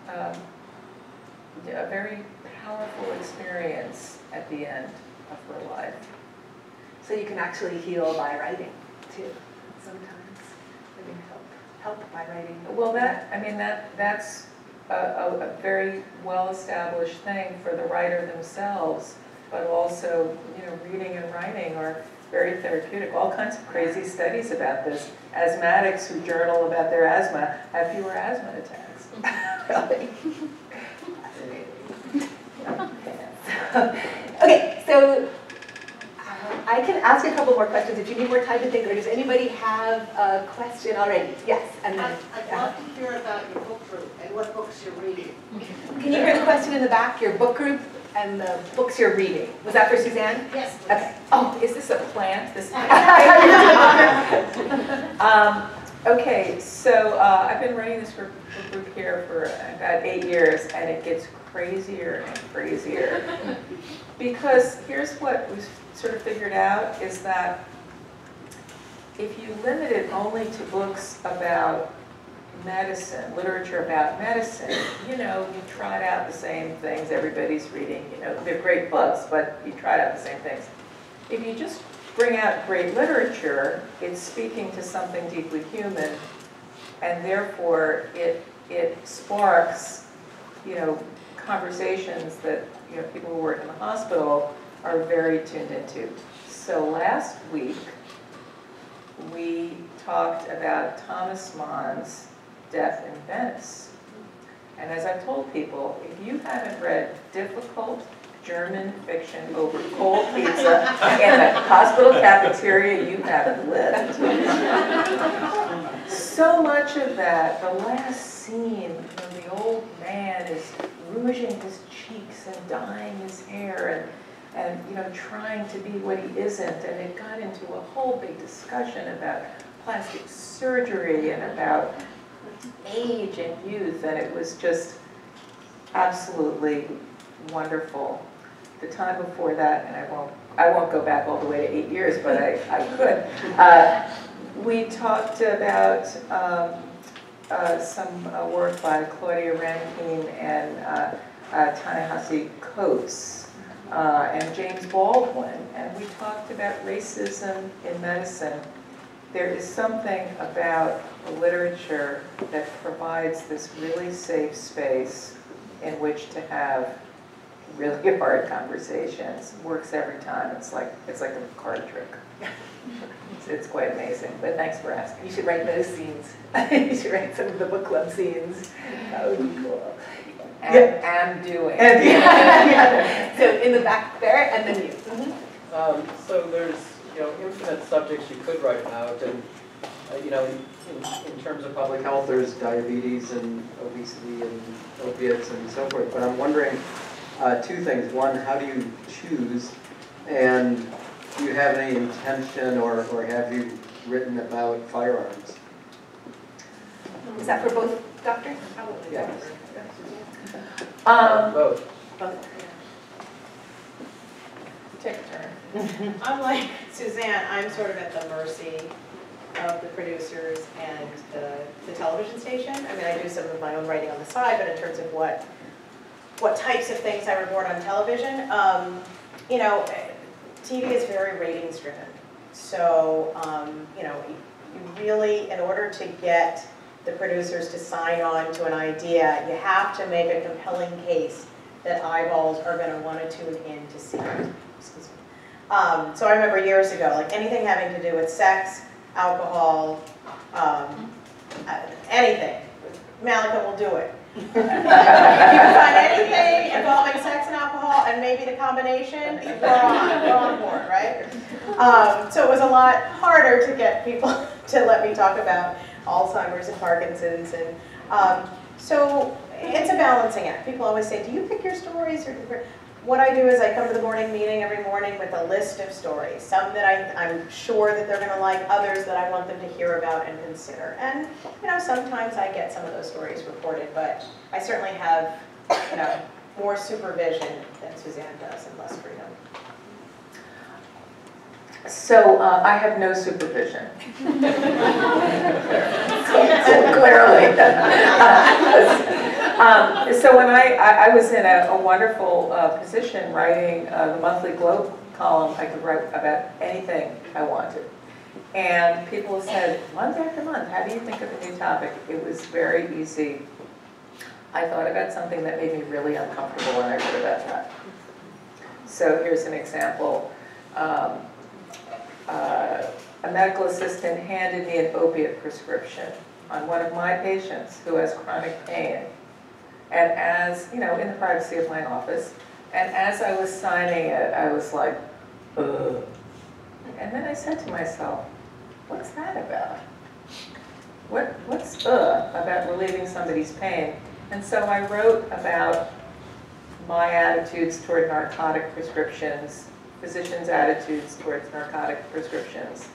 um, a very powerful experience at the end of her life. So you can actually heal by writing too, sometimes. Help, by writing. Well, that, I mean, that, that's a, a, a very well-established thing for the writer themselves, but also, you know, reading and writing are very therapeutic. All kinds of crazy studies about this. Asthmatics who journal about their asthma have fewer asthma attacks. Really? *laughs* *laughs* Okay, so I can ask a couple more questions if you need more time to think, or does anybody have a question already? Yes, and then. I'd I'd love to hear about your book group and what books you're reading. Can you hear the question in the back, your book group and the books you're reading? Was that for Suzanne? Yes, please. Okay. Oh, is this a plant? This. *laughs* *laughs* Um, okay, so, uh, I've been running this group, group here for about eight years, and it gets crazier and crazier. Because here's what we've sort of figured out, is that if you limit it only to books about medicine, literature about medicine, you know, you trot out the same things everybody's reading, you know, they're great books, but you trot out the same things. If you just bring out great literature, it's speaking to something deeply human, and therefore it, it sparks, you know, conversations that, you know, people who work in the hospital are very tuned into. So last week, we talked about Thomas Mann's Death in Venice. And as I've told people, if you haven't read difficult German fiction over cold pizza in a hospital cafeteria, you haven't lived. So much of that, the last scene, know, the old man is rouging his cheeks and dyeing his hair and, and, you know, trying to be what he isn't. And it got into a whole big discussion about plastic surgery and about age and youth, and it was just absolutely wonderful. The time before that, and I won't, I won't go back all the way to eight years, but I, I could. Uh, we talked about um, uh, some uh, work by Claudia Rankine and uh, uh, Ta-Nehisi Coates uh, and James Baldwin, and we talked about racism in medicine. There is something about literature that provides this really safe space in which to have really hard conversations. Works every time. It's like it's like a card trick. *laughs* It's, it's quite amazing. But thanks for asking. You should write those scenes. *laughs* you should write some of the book club scenes. That would be cool. And am doing. And, *laughs* yeah. So in the back there, and then you. Um, so there's, you know, infinite subjects you could write about, and, uh, you know, in, in terms of public health, there's diabetes and obesity and opiates and so forth, but I'm wondering, uh, two things. One, how do you choose? And do you have any intention or, or have you written about firearms? Is that for both doctors? Yeah. Um, Both. take a turn. I'm like Suzanne, I'm sort of at the mercy of the producers and the, the television station. I mean, I do some of my own writing on the side, but in terms of what, what types of things I report on television, um, you know, TV is very ratings driven. So, um, you know, you really, in order to get the producers to sign on to an idea, you have to make a compelling case that eyeballs are gonna wanna tune in to see it. Excuse me. Um, so I remember years ago, like anything having to do with sex, alcohol, um, uh, anything, Mallika will do it. You can find anything involving sex and alcohol and maybe the combination, we're on, we're on board, right? Um, so it was a lot harder to get people *laughs* to let me talk about Alzheimer's and Parkinson's and, um, so it's a balancing act. People always say, do you pick your stories or? What I do is I come to the morning meeting every morning with a list of stories, some that I, I'm sure that they're gonna like, others that I want them to hear about and consider. And, you know, sometimes I get some of those stories reported, but I certainly have, you know, more supervision than Suzanne does and less freedom. So uh, I have no supervision. *laughs* so, Clearly. *laughs* Um, So when I, I I was in a a wonderful uh, position writing uh, the monthly Globe column, I could write about anything I wanted. And people said, month after month, how do you think of a new topic? It was very easy. I thought about something that made me really uncomfortable and I wrote about that. So here's an example. Um, uh, a medical assistant handed me an opiate prescription on one of my patients who has chronic pain. And as, you know, in the privacy of my office, and as I was signing it, I was like, ugh. And then I said to myself, what's that about? What, what's uh about relieving somebody's pain? And so I wrote about my attitudes toward narcotic prescriptions, physicians' attitudes towards narcotic prescriptions,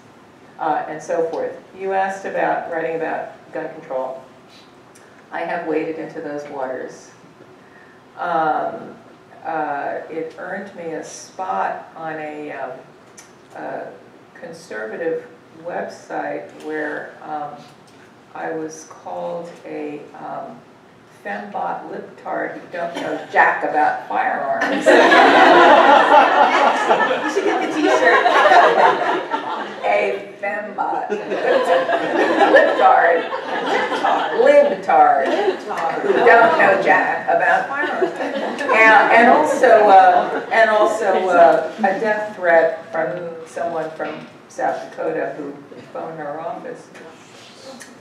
uh, and so forth. You asked about writing about gun control. I have waded into those waters. Um, uh, it earned me a spot on a, um, a conservative website where um, I was called a um, fembot libtard who don't know jack about firearms. *laughs* You should get the t-shirt. A fembot. *laughs* Libtard. Libtard. Who don't know jack about firearms. And, and also, uh, and also uh, a death threat from someone from South Dakota who phoned our office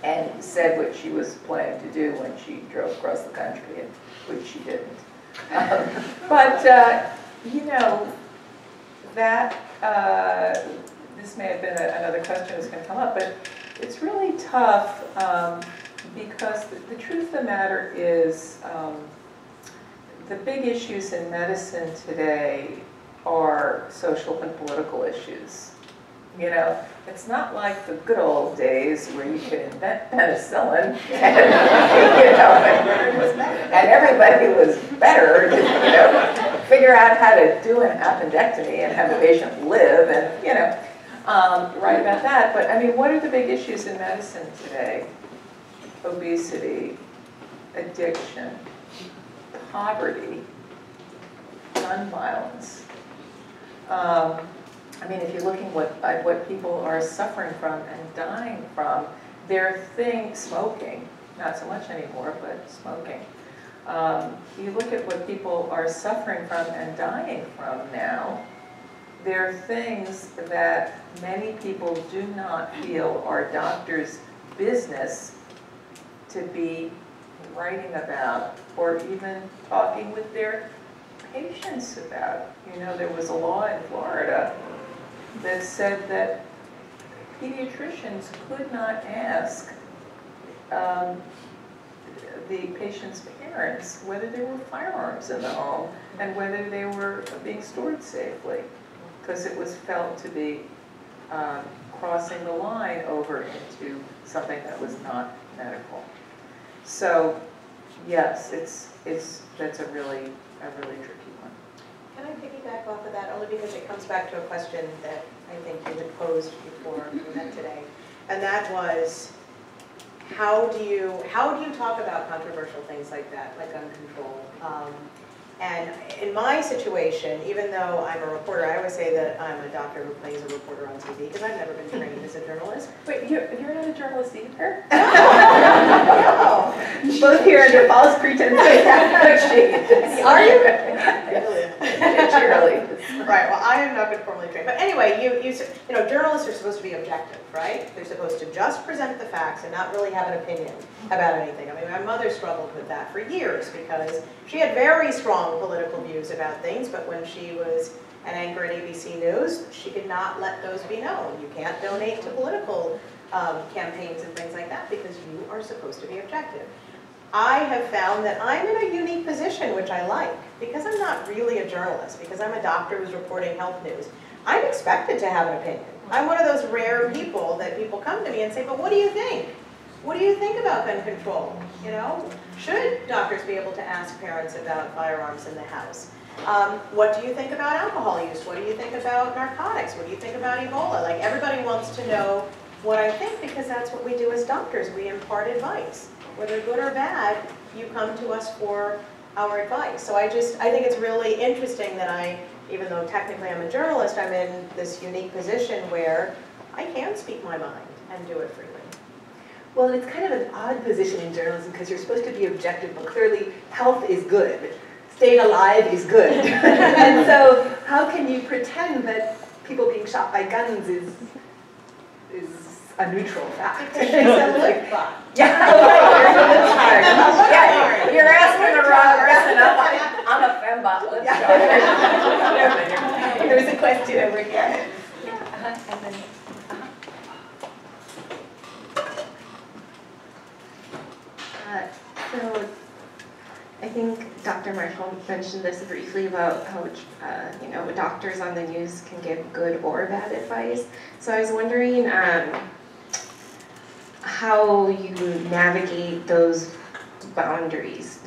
and said what she was planning to do when she drove across the country, and which she didn't. Um, But, uh, you know, that, uh, this may have been a- another question that's going to come up, but it's really tough um, because the the truth of the matter is, um, the big issues in medicine today are social and political issues. You know, it's not like the good old days where you could invent penicillin *laughs* and, you know, and, and everybody was better, *laughs* you know, figure out how to do an appendectomy and have the patient live and, you know, um, write about that. But I mean, what are the big issues in medicine today? Obesity, addiction, poverty, gun violence. Um, I mean, if you're looking what, at what people are suffering from and dying from, their thing, smoking, not so much anymore, but smoking. Um, you look at what people are suffering from and dying from now, there are things that many people do not feel are doctors' business to be writing about or even talking with their patients about. You know, there was a law in Florida that said that pediatricians could not ask um, the patient's parents whether there were firearms in the home and whether they were being stored safely, because it was felt to be um, crossing the line over into something that was not medical. So, yes, it's, it's, that's a really, a really tricky one. Can I piggyback off of that, only because it comes back to a question that I think you had posed before we met today. And that was, how do you, how do you talk about controversial things like that, like gun control? Um, And in my situation, even though I'm a reporter, I always say that I'm a doctor who plays a reporter on TV, because I've never been trained as a journalist. Wait, you're, you're not a journalist either? *laughs* *laughs* No. Both here under false pretenses. *laughs* Are you? Cheerily. Right, well, I have not been formally trained, but anyway, you, you, you know, journalists are supposed to be objective, right? They're supposed to just present the facts and not really have an opinion about anything. I mean, my mother struggled with that for years because she had very strong political views about things, but when she was an anchor at ABC News, she could not let those be known. You can't donate to political um, campaigns and things like that because you are supposed to be objective. I have found that I'm in a unique position, which I like, because I'm not really a journalist, because I'm a doctor who's reporting health news. I'm expected to have an opinion. I'm one of those rare people that people come to me and say, but what do you think? What do you think about gun control? You know, should doctors be able to ask parents about firearms in the house? Um, what do you think about alcohol use? What do you think about narcotics? What do you think about Ebola? Like everybody wants to know what I think because that's what we do as doctors. We impart advice. Whether good or bad, you come to us for our advice. So I just, I think it's really interesting that I, even though technically I'm a journalist, I'm in this unique position where I can speak my mind and do it freely. Well, it's kind of an odd position in journalism because you're supposed to be objective, but clearly health is good. Staying alive is good. *laughs* and so how can you pretend that people being shot by guns is is a neutral fact? Sounds like fun. yeah. *laughs* Yeah, you're asking the wrong person. I'm, I'm a fembot, let's go. *laughs* There's a question over here. Uh-huh, and then- Uh, So, I think Dr. Marshall mentioned this briefly about how, uh, you know, doctors on the news can give good or bad advice. So I was wondering um, how you navigate those boundaries.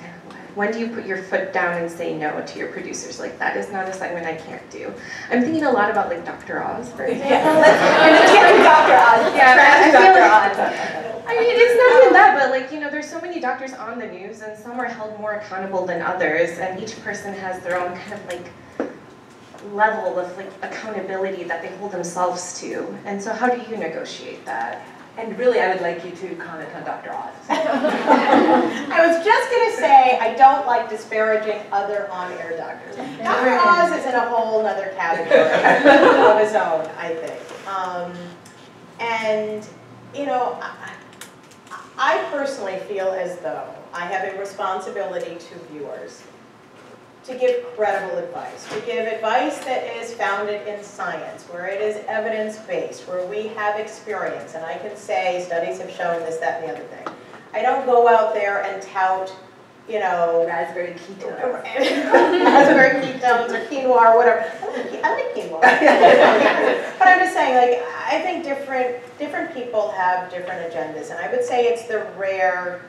When do you put your foot down and say no to your producers? Like, that is not a segment I can't do. I'm thinking a lot about, like, Dr. Oz, for example. Let's get Dr. Oz. Yeah, I feel Dr. Oz. I mean, it's not even that, but like, you know, there's so many doctors on the news, and some are held more accountable than others, and each person has their own kind of like level of like accountability that they hold themselves to. And so, how do you negotiate that? And really, I would like you to comment on Dr. Oz. *laughs* *laughs* I was just gonna say, I don't like disparaging other on-air doctors. Dr. Oz is in a whole other category *laughs* of his own, I think. Um, and, you know, I, I personally feel as though I have a responsibility to viewers to give credible advice, to give advice that is founded in science, where it is evidence-based, where we have experience, and I can say studies have shown this, that, and the other thing. I don't go out there and tout, you know, Raspberry ketones. *laughs* raspberry ketones or quinoa or whatever. I like quinoa. *laughs* but I'm just saying, like, I think different different people have different agendas, and I would say it's the rare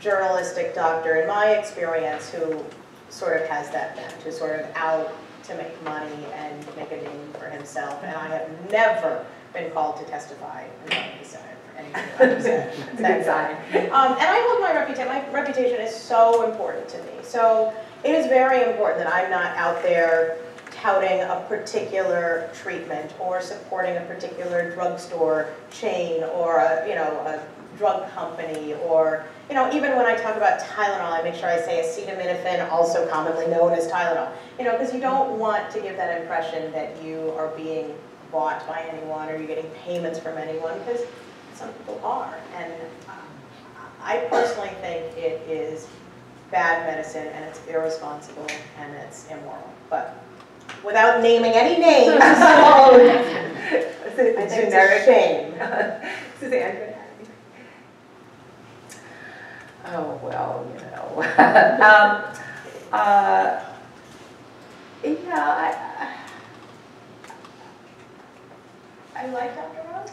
journalistic doctor, in my experience, who sort of has that bent, who's sort of out to make money and make a name for himself. And I have never been called to testify in front of the Senate for anything I've said. It's a good sign. Um, and I hold my reputation, my reputation is so important to me. So it is very important that I'm not out there touting a particular treatment or supporting a particular drugstore chain or a, you know, a drug company or, you know, even when I talk about Tylenol, I make sure I say acetaminophen, also commonly known as Tylenol. You know, because you don't want to give that impression that you are being bought by anyone or you're getting payments from anyone, because some people are. And um, I personally think it is bad medicine and it's irresponsible and it's immoral. But without naming any names, It's *laughs* a *laughs* I think it's a generic. shame. Suzanne, *laughs* go ahead. Oh, well, you know. *laughs* um, uh, yeah, I, I like Dr. Rose.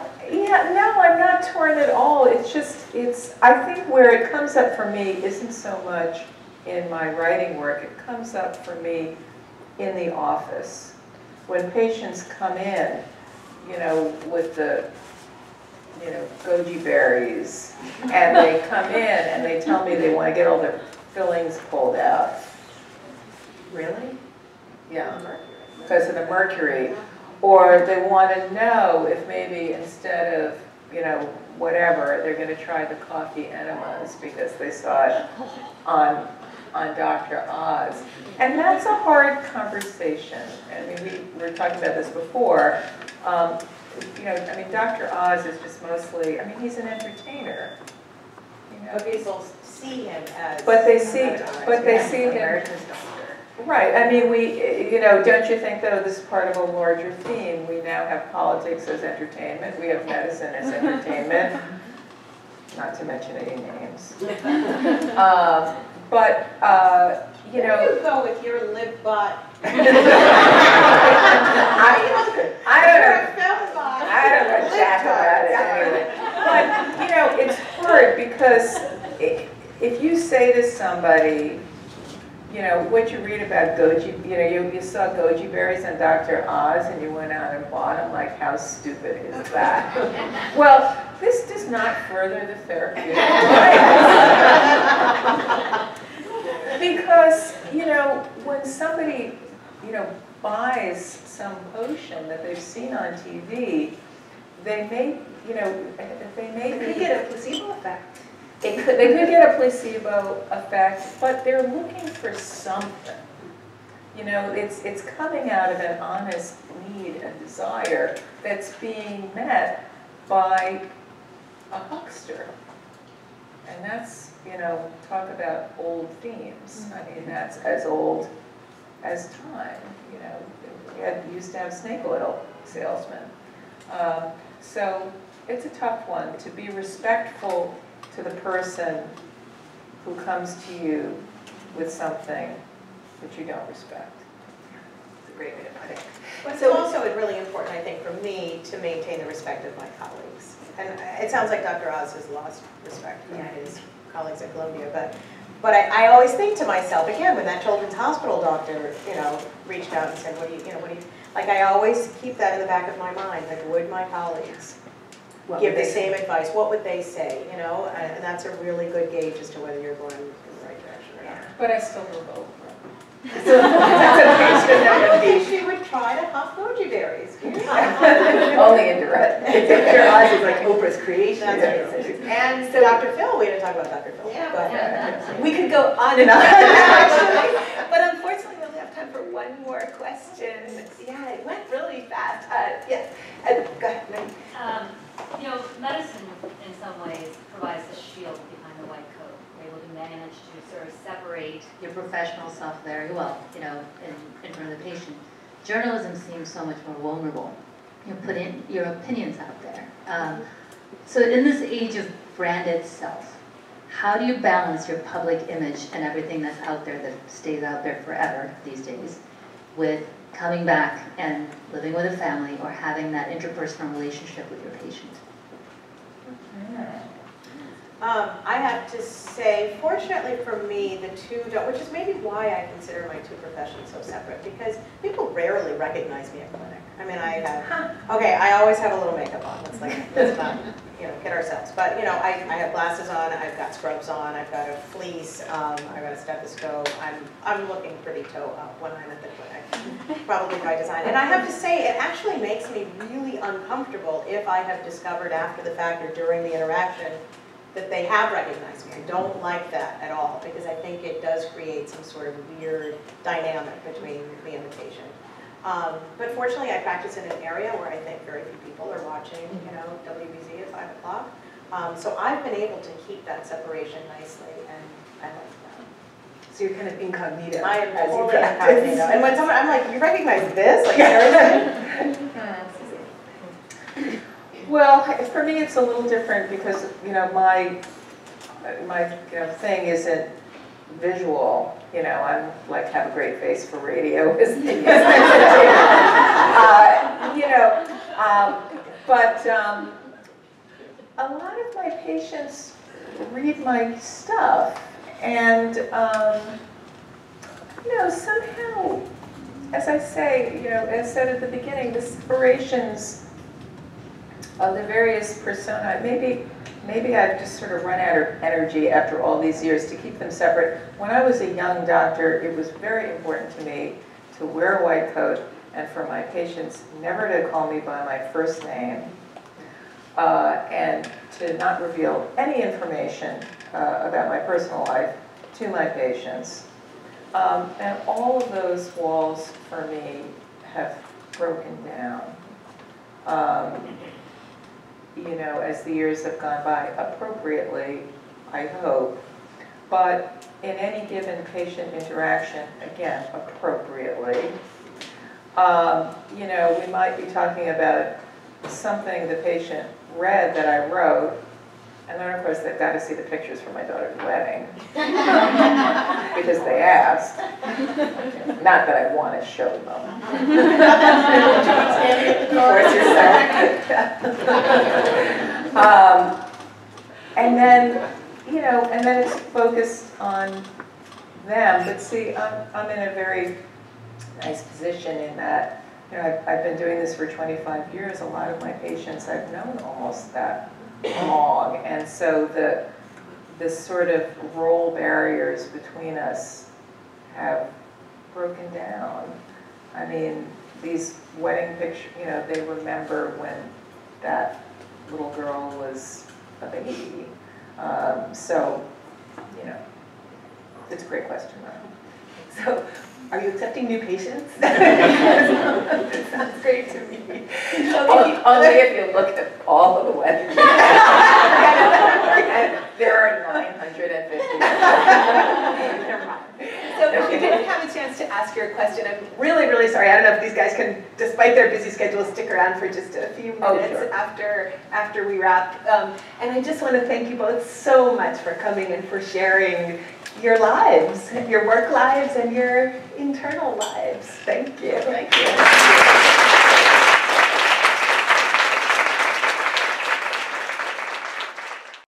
*laughs* *laughs* Yeah, no, I'm not torn at all. It's just, it's, I think where it comes up for me isn't so much in my writing work. It comes up for me in the office. When patients come in, you know, with the, you know, goji berries, and they come in and they tell me they want to get all their fillings pulled out. Really? Yeah, because of the mercury. Or they want to know if maybe instead of, you know, whatever, they're going to try the coffee enemas because they saw it on, on Dr. Oz. And that's a hard conversation. I mean, we were talking about this before. Um, you know, I mean, Dr. Oz is just mostly, I mean, he's an entertainer. You know, But people see him as. But they see, but they see him, right, I mean, we, you know, don't you think though this is part of a larger theme? We now have politics as entertainment, we have medicine as entertainment, not to mention any names. *laughs* Um, But, uh, you There know, you go with your lip butt. *laughs* I, I don't know, You're a fembot. I don't know jack about it anyway. But, you know, it's hard because if you say to somebody, you know, what you read about goji, you know, you, you saw goji berries on Dr. Oz and you went out and bought them, like how stupid is that? *laughs* Well, this does not further the therapeutic. *laughs* Because, you know, when somebody, you know, buys some potion that they've seen on TV, they may, you know, they may be. could get a placebo effect. It could, they could get a placebo effect, but they're looking for something. You know, it's, it's coming out of an honest need and desire that's being met by a huckster. And that's, you know, talk about old themes. I mean, that's as old as time, you know. We had, used to have snake oil salesmen. Um, So it's a tough one, to be respectful to the person who comes to you with something that you don't respect. It's a great way to put it. But it's So- also really important, I think, for me to maintain the respect of my colleagues. And it sounds like Dr. Oz has lost respect from Yeah. his colleagues at Columbia, but, but I, I always think to myself, again, when that children's hospital doctor, you know, reached out and said, what do you, you know, what do you, like, I always keep that in the back of my mind, like, would my colleagues What give the they same advice, what would they say, you know? And and that's a really good gauge as to whether you're going in the right direction or not. But I still will vote for So *laughs* that's okay, so maybe she would try to huff goji berries. *laughs* Only indirect. *laughs* Your eyes is like Oprah's creation. That's amazing. And so Dr. Phil, we didn't talk about Dr. Phil. Yeah. Go ahead. We could go on and on, actually, but unfortunately, we only have time for one more question. Yeah, it went really fast. Uh, yes, uh, go ahead, Um, You know, medicine in some ways provides a shield behind the white coat. We're able to manage to sort of separate your professional self very well, you know, in, in front of the patient. Journalism seems so much more vulnerable. You put in your opinions out there. Um, so in this age of branded self, how do you balance your public image and everything that's out there that stays out there forever these days with coming back and living with a family or having that interpersonal relationship with your patient? Um, I have to say, fortunately for me, the two, don't- which is maybe why I consider my two professions so separate, because people rarely recognize me at clinic. I mean, I have, okay, I always have a little makeup on, let's like, let's not, *laughs* you know, kid ourselves. But, you know, I, I have glasses on, I've got scrubs on, I've got a fleece, um, I've got a stethoscope. I'm, I'm looking pretty toe up when I'm at the clinic, *laughs* probably by design. And I have to say, it actually makes me really uncomfortable if I have discovered after the fact or during the interaction that they have recognized me. I don't like that at all, because I think it does create some sort of weird dynamic between me and the patient. Um, But fortunately, I practice in an area where I think very few people are watching, you know, WBZ at five o'clock. Um, So I've been able to keep that separation nicely, and I like So you're kind of incognito. I am as totally practice. incognito. And when someone, I'm like, you recognize this? Like, seriously? *laughs* Well, for me, it's a little different because, you know, my, my, you know, thing isn't visual. You know, I'm like, have a great face for radio *laughs* is uh, You know, um, but um, a lot of my patients read my stuff and, um, you know, somehow, as I say, you know, as said at the beginning, the separations of the various persona, maybe, maybe I've just sort of run out of energy after all these years to keep them separate. When I was a young doctor, it was very important to me to wear a white coat and for my patients never to call me by my first name uh, and to not reveal any information uh, about my personal life to my patients. Um, and all of those walls for me have broken down. Um, you know, as the years have gone by, appropriately, I hope. But in any given patient interaction, again, appropriately, um, you know, we might be talking about something the patient read that I wrote, and then of course they've got to see the pictures from my daughter's wedding. *laughs* Because they asked. Not that I want to show them. Um, And then, you know, and then it's focused on them, but see, I'm, I'm in a very nice position in that, you know, I've, I've been doing this for 25 years, a lot of my patients I've known almost that long, and so the, the sort of role barriers between us have broken down. I mean, these wedding pictures, you know, they remember when that little girl was a baby. Um, so, you know, it's a great question, though. *laughs* So, are you accepting new patients? That *laughs* sounds great to me. Only only if you look at all of the. And *laughs* There are 950. So if you didn't have a chance to ask your question, I'm really, really sorry. I don't know if these guys can, despite their busy schedules, stick around for just a few Oh, minutes sure. after, after we wrap. Um, And I just want to thank you both so much for coming and for sharing your lives, your work lives and your internal lives. Thank you. Thank you.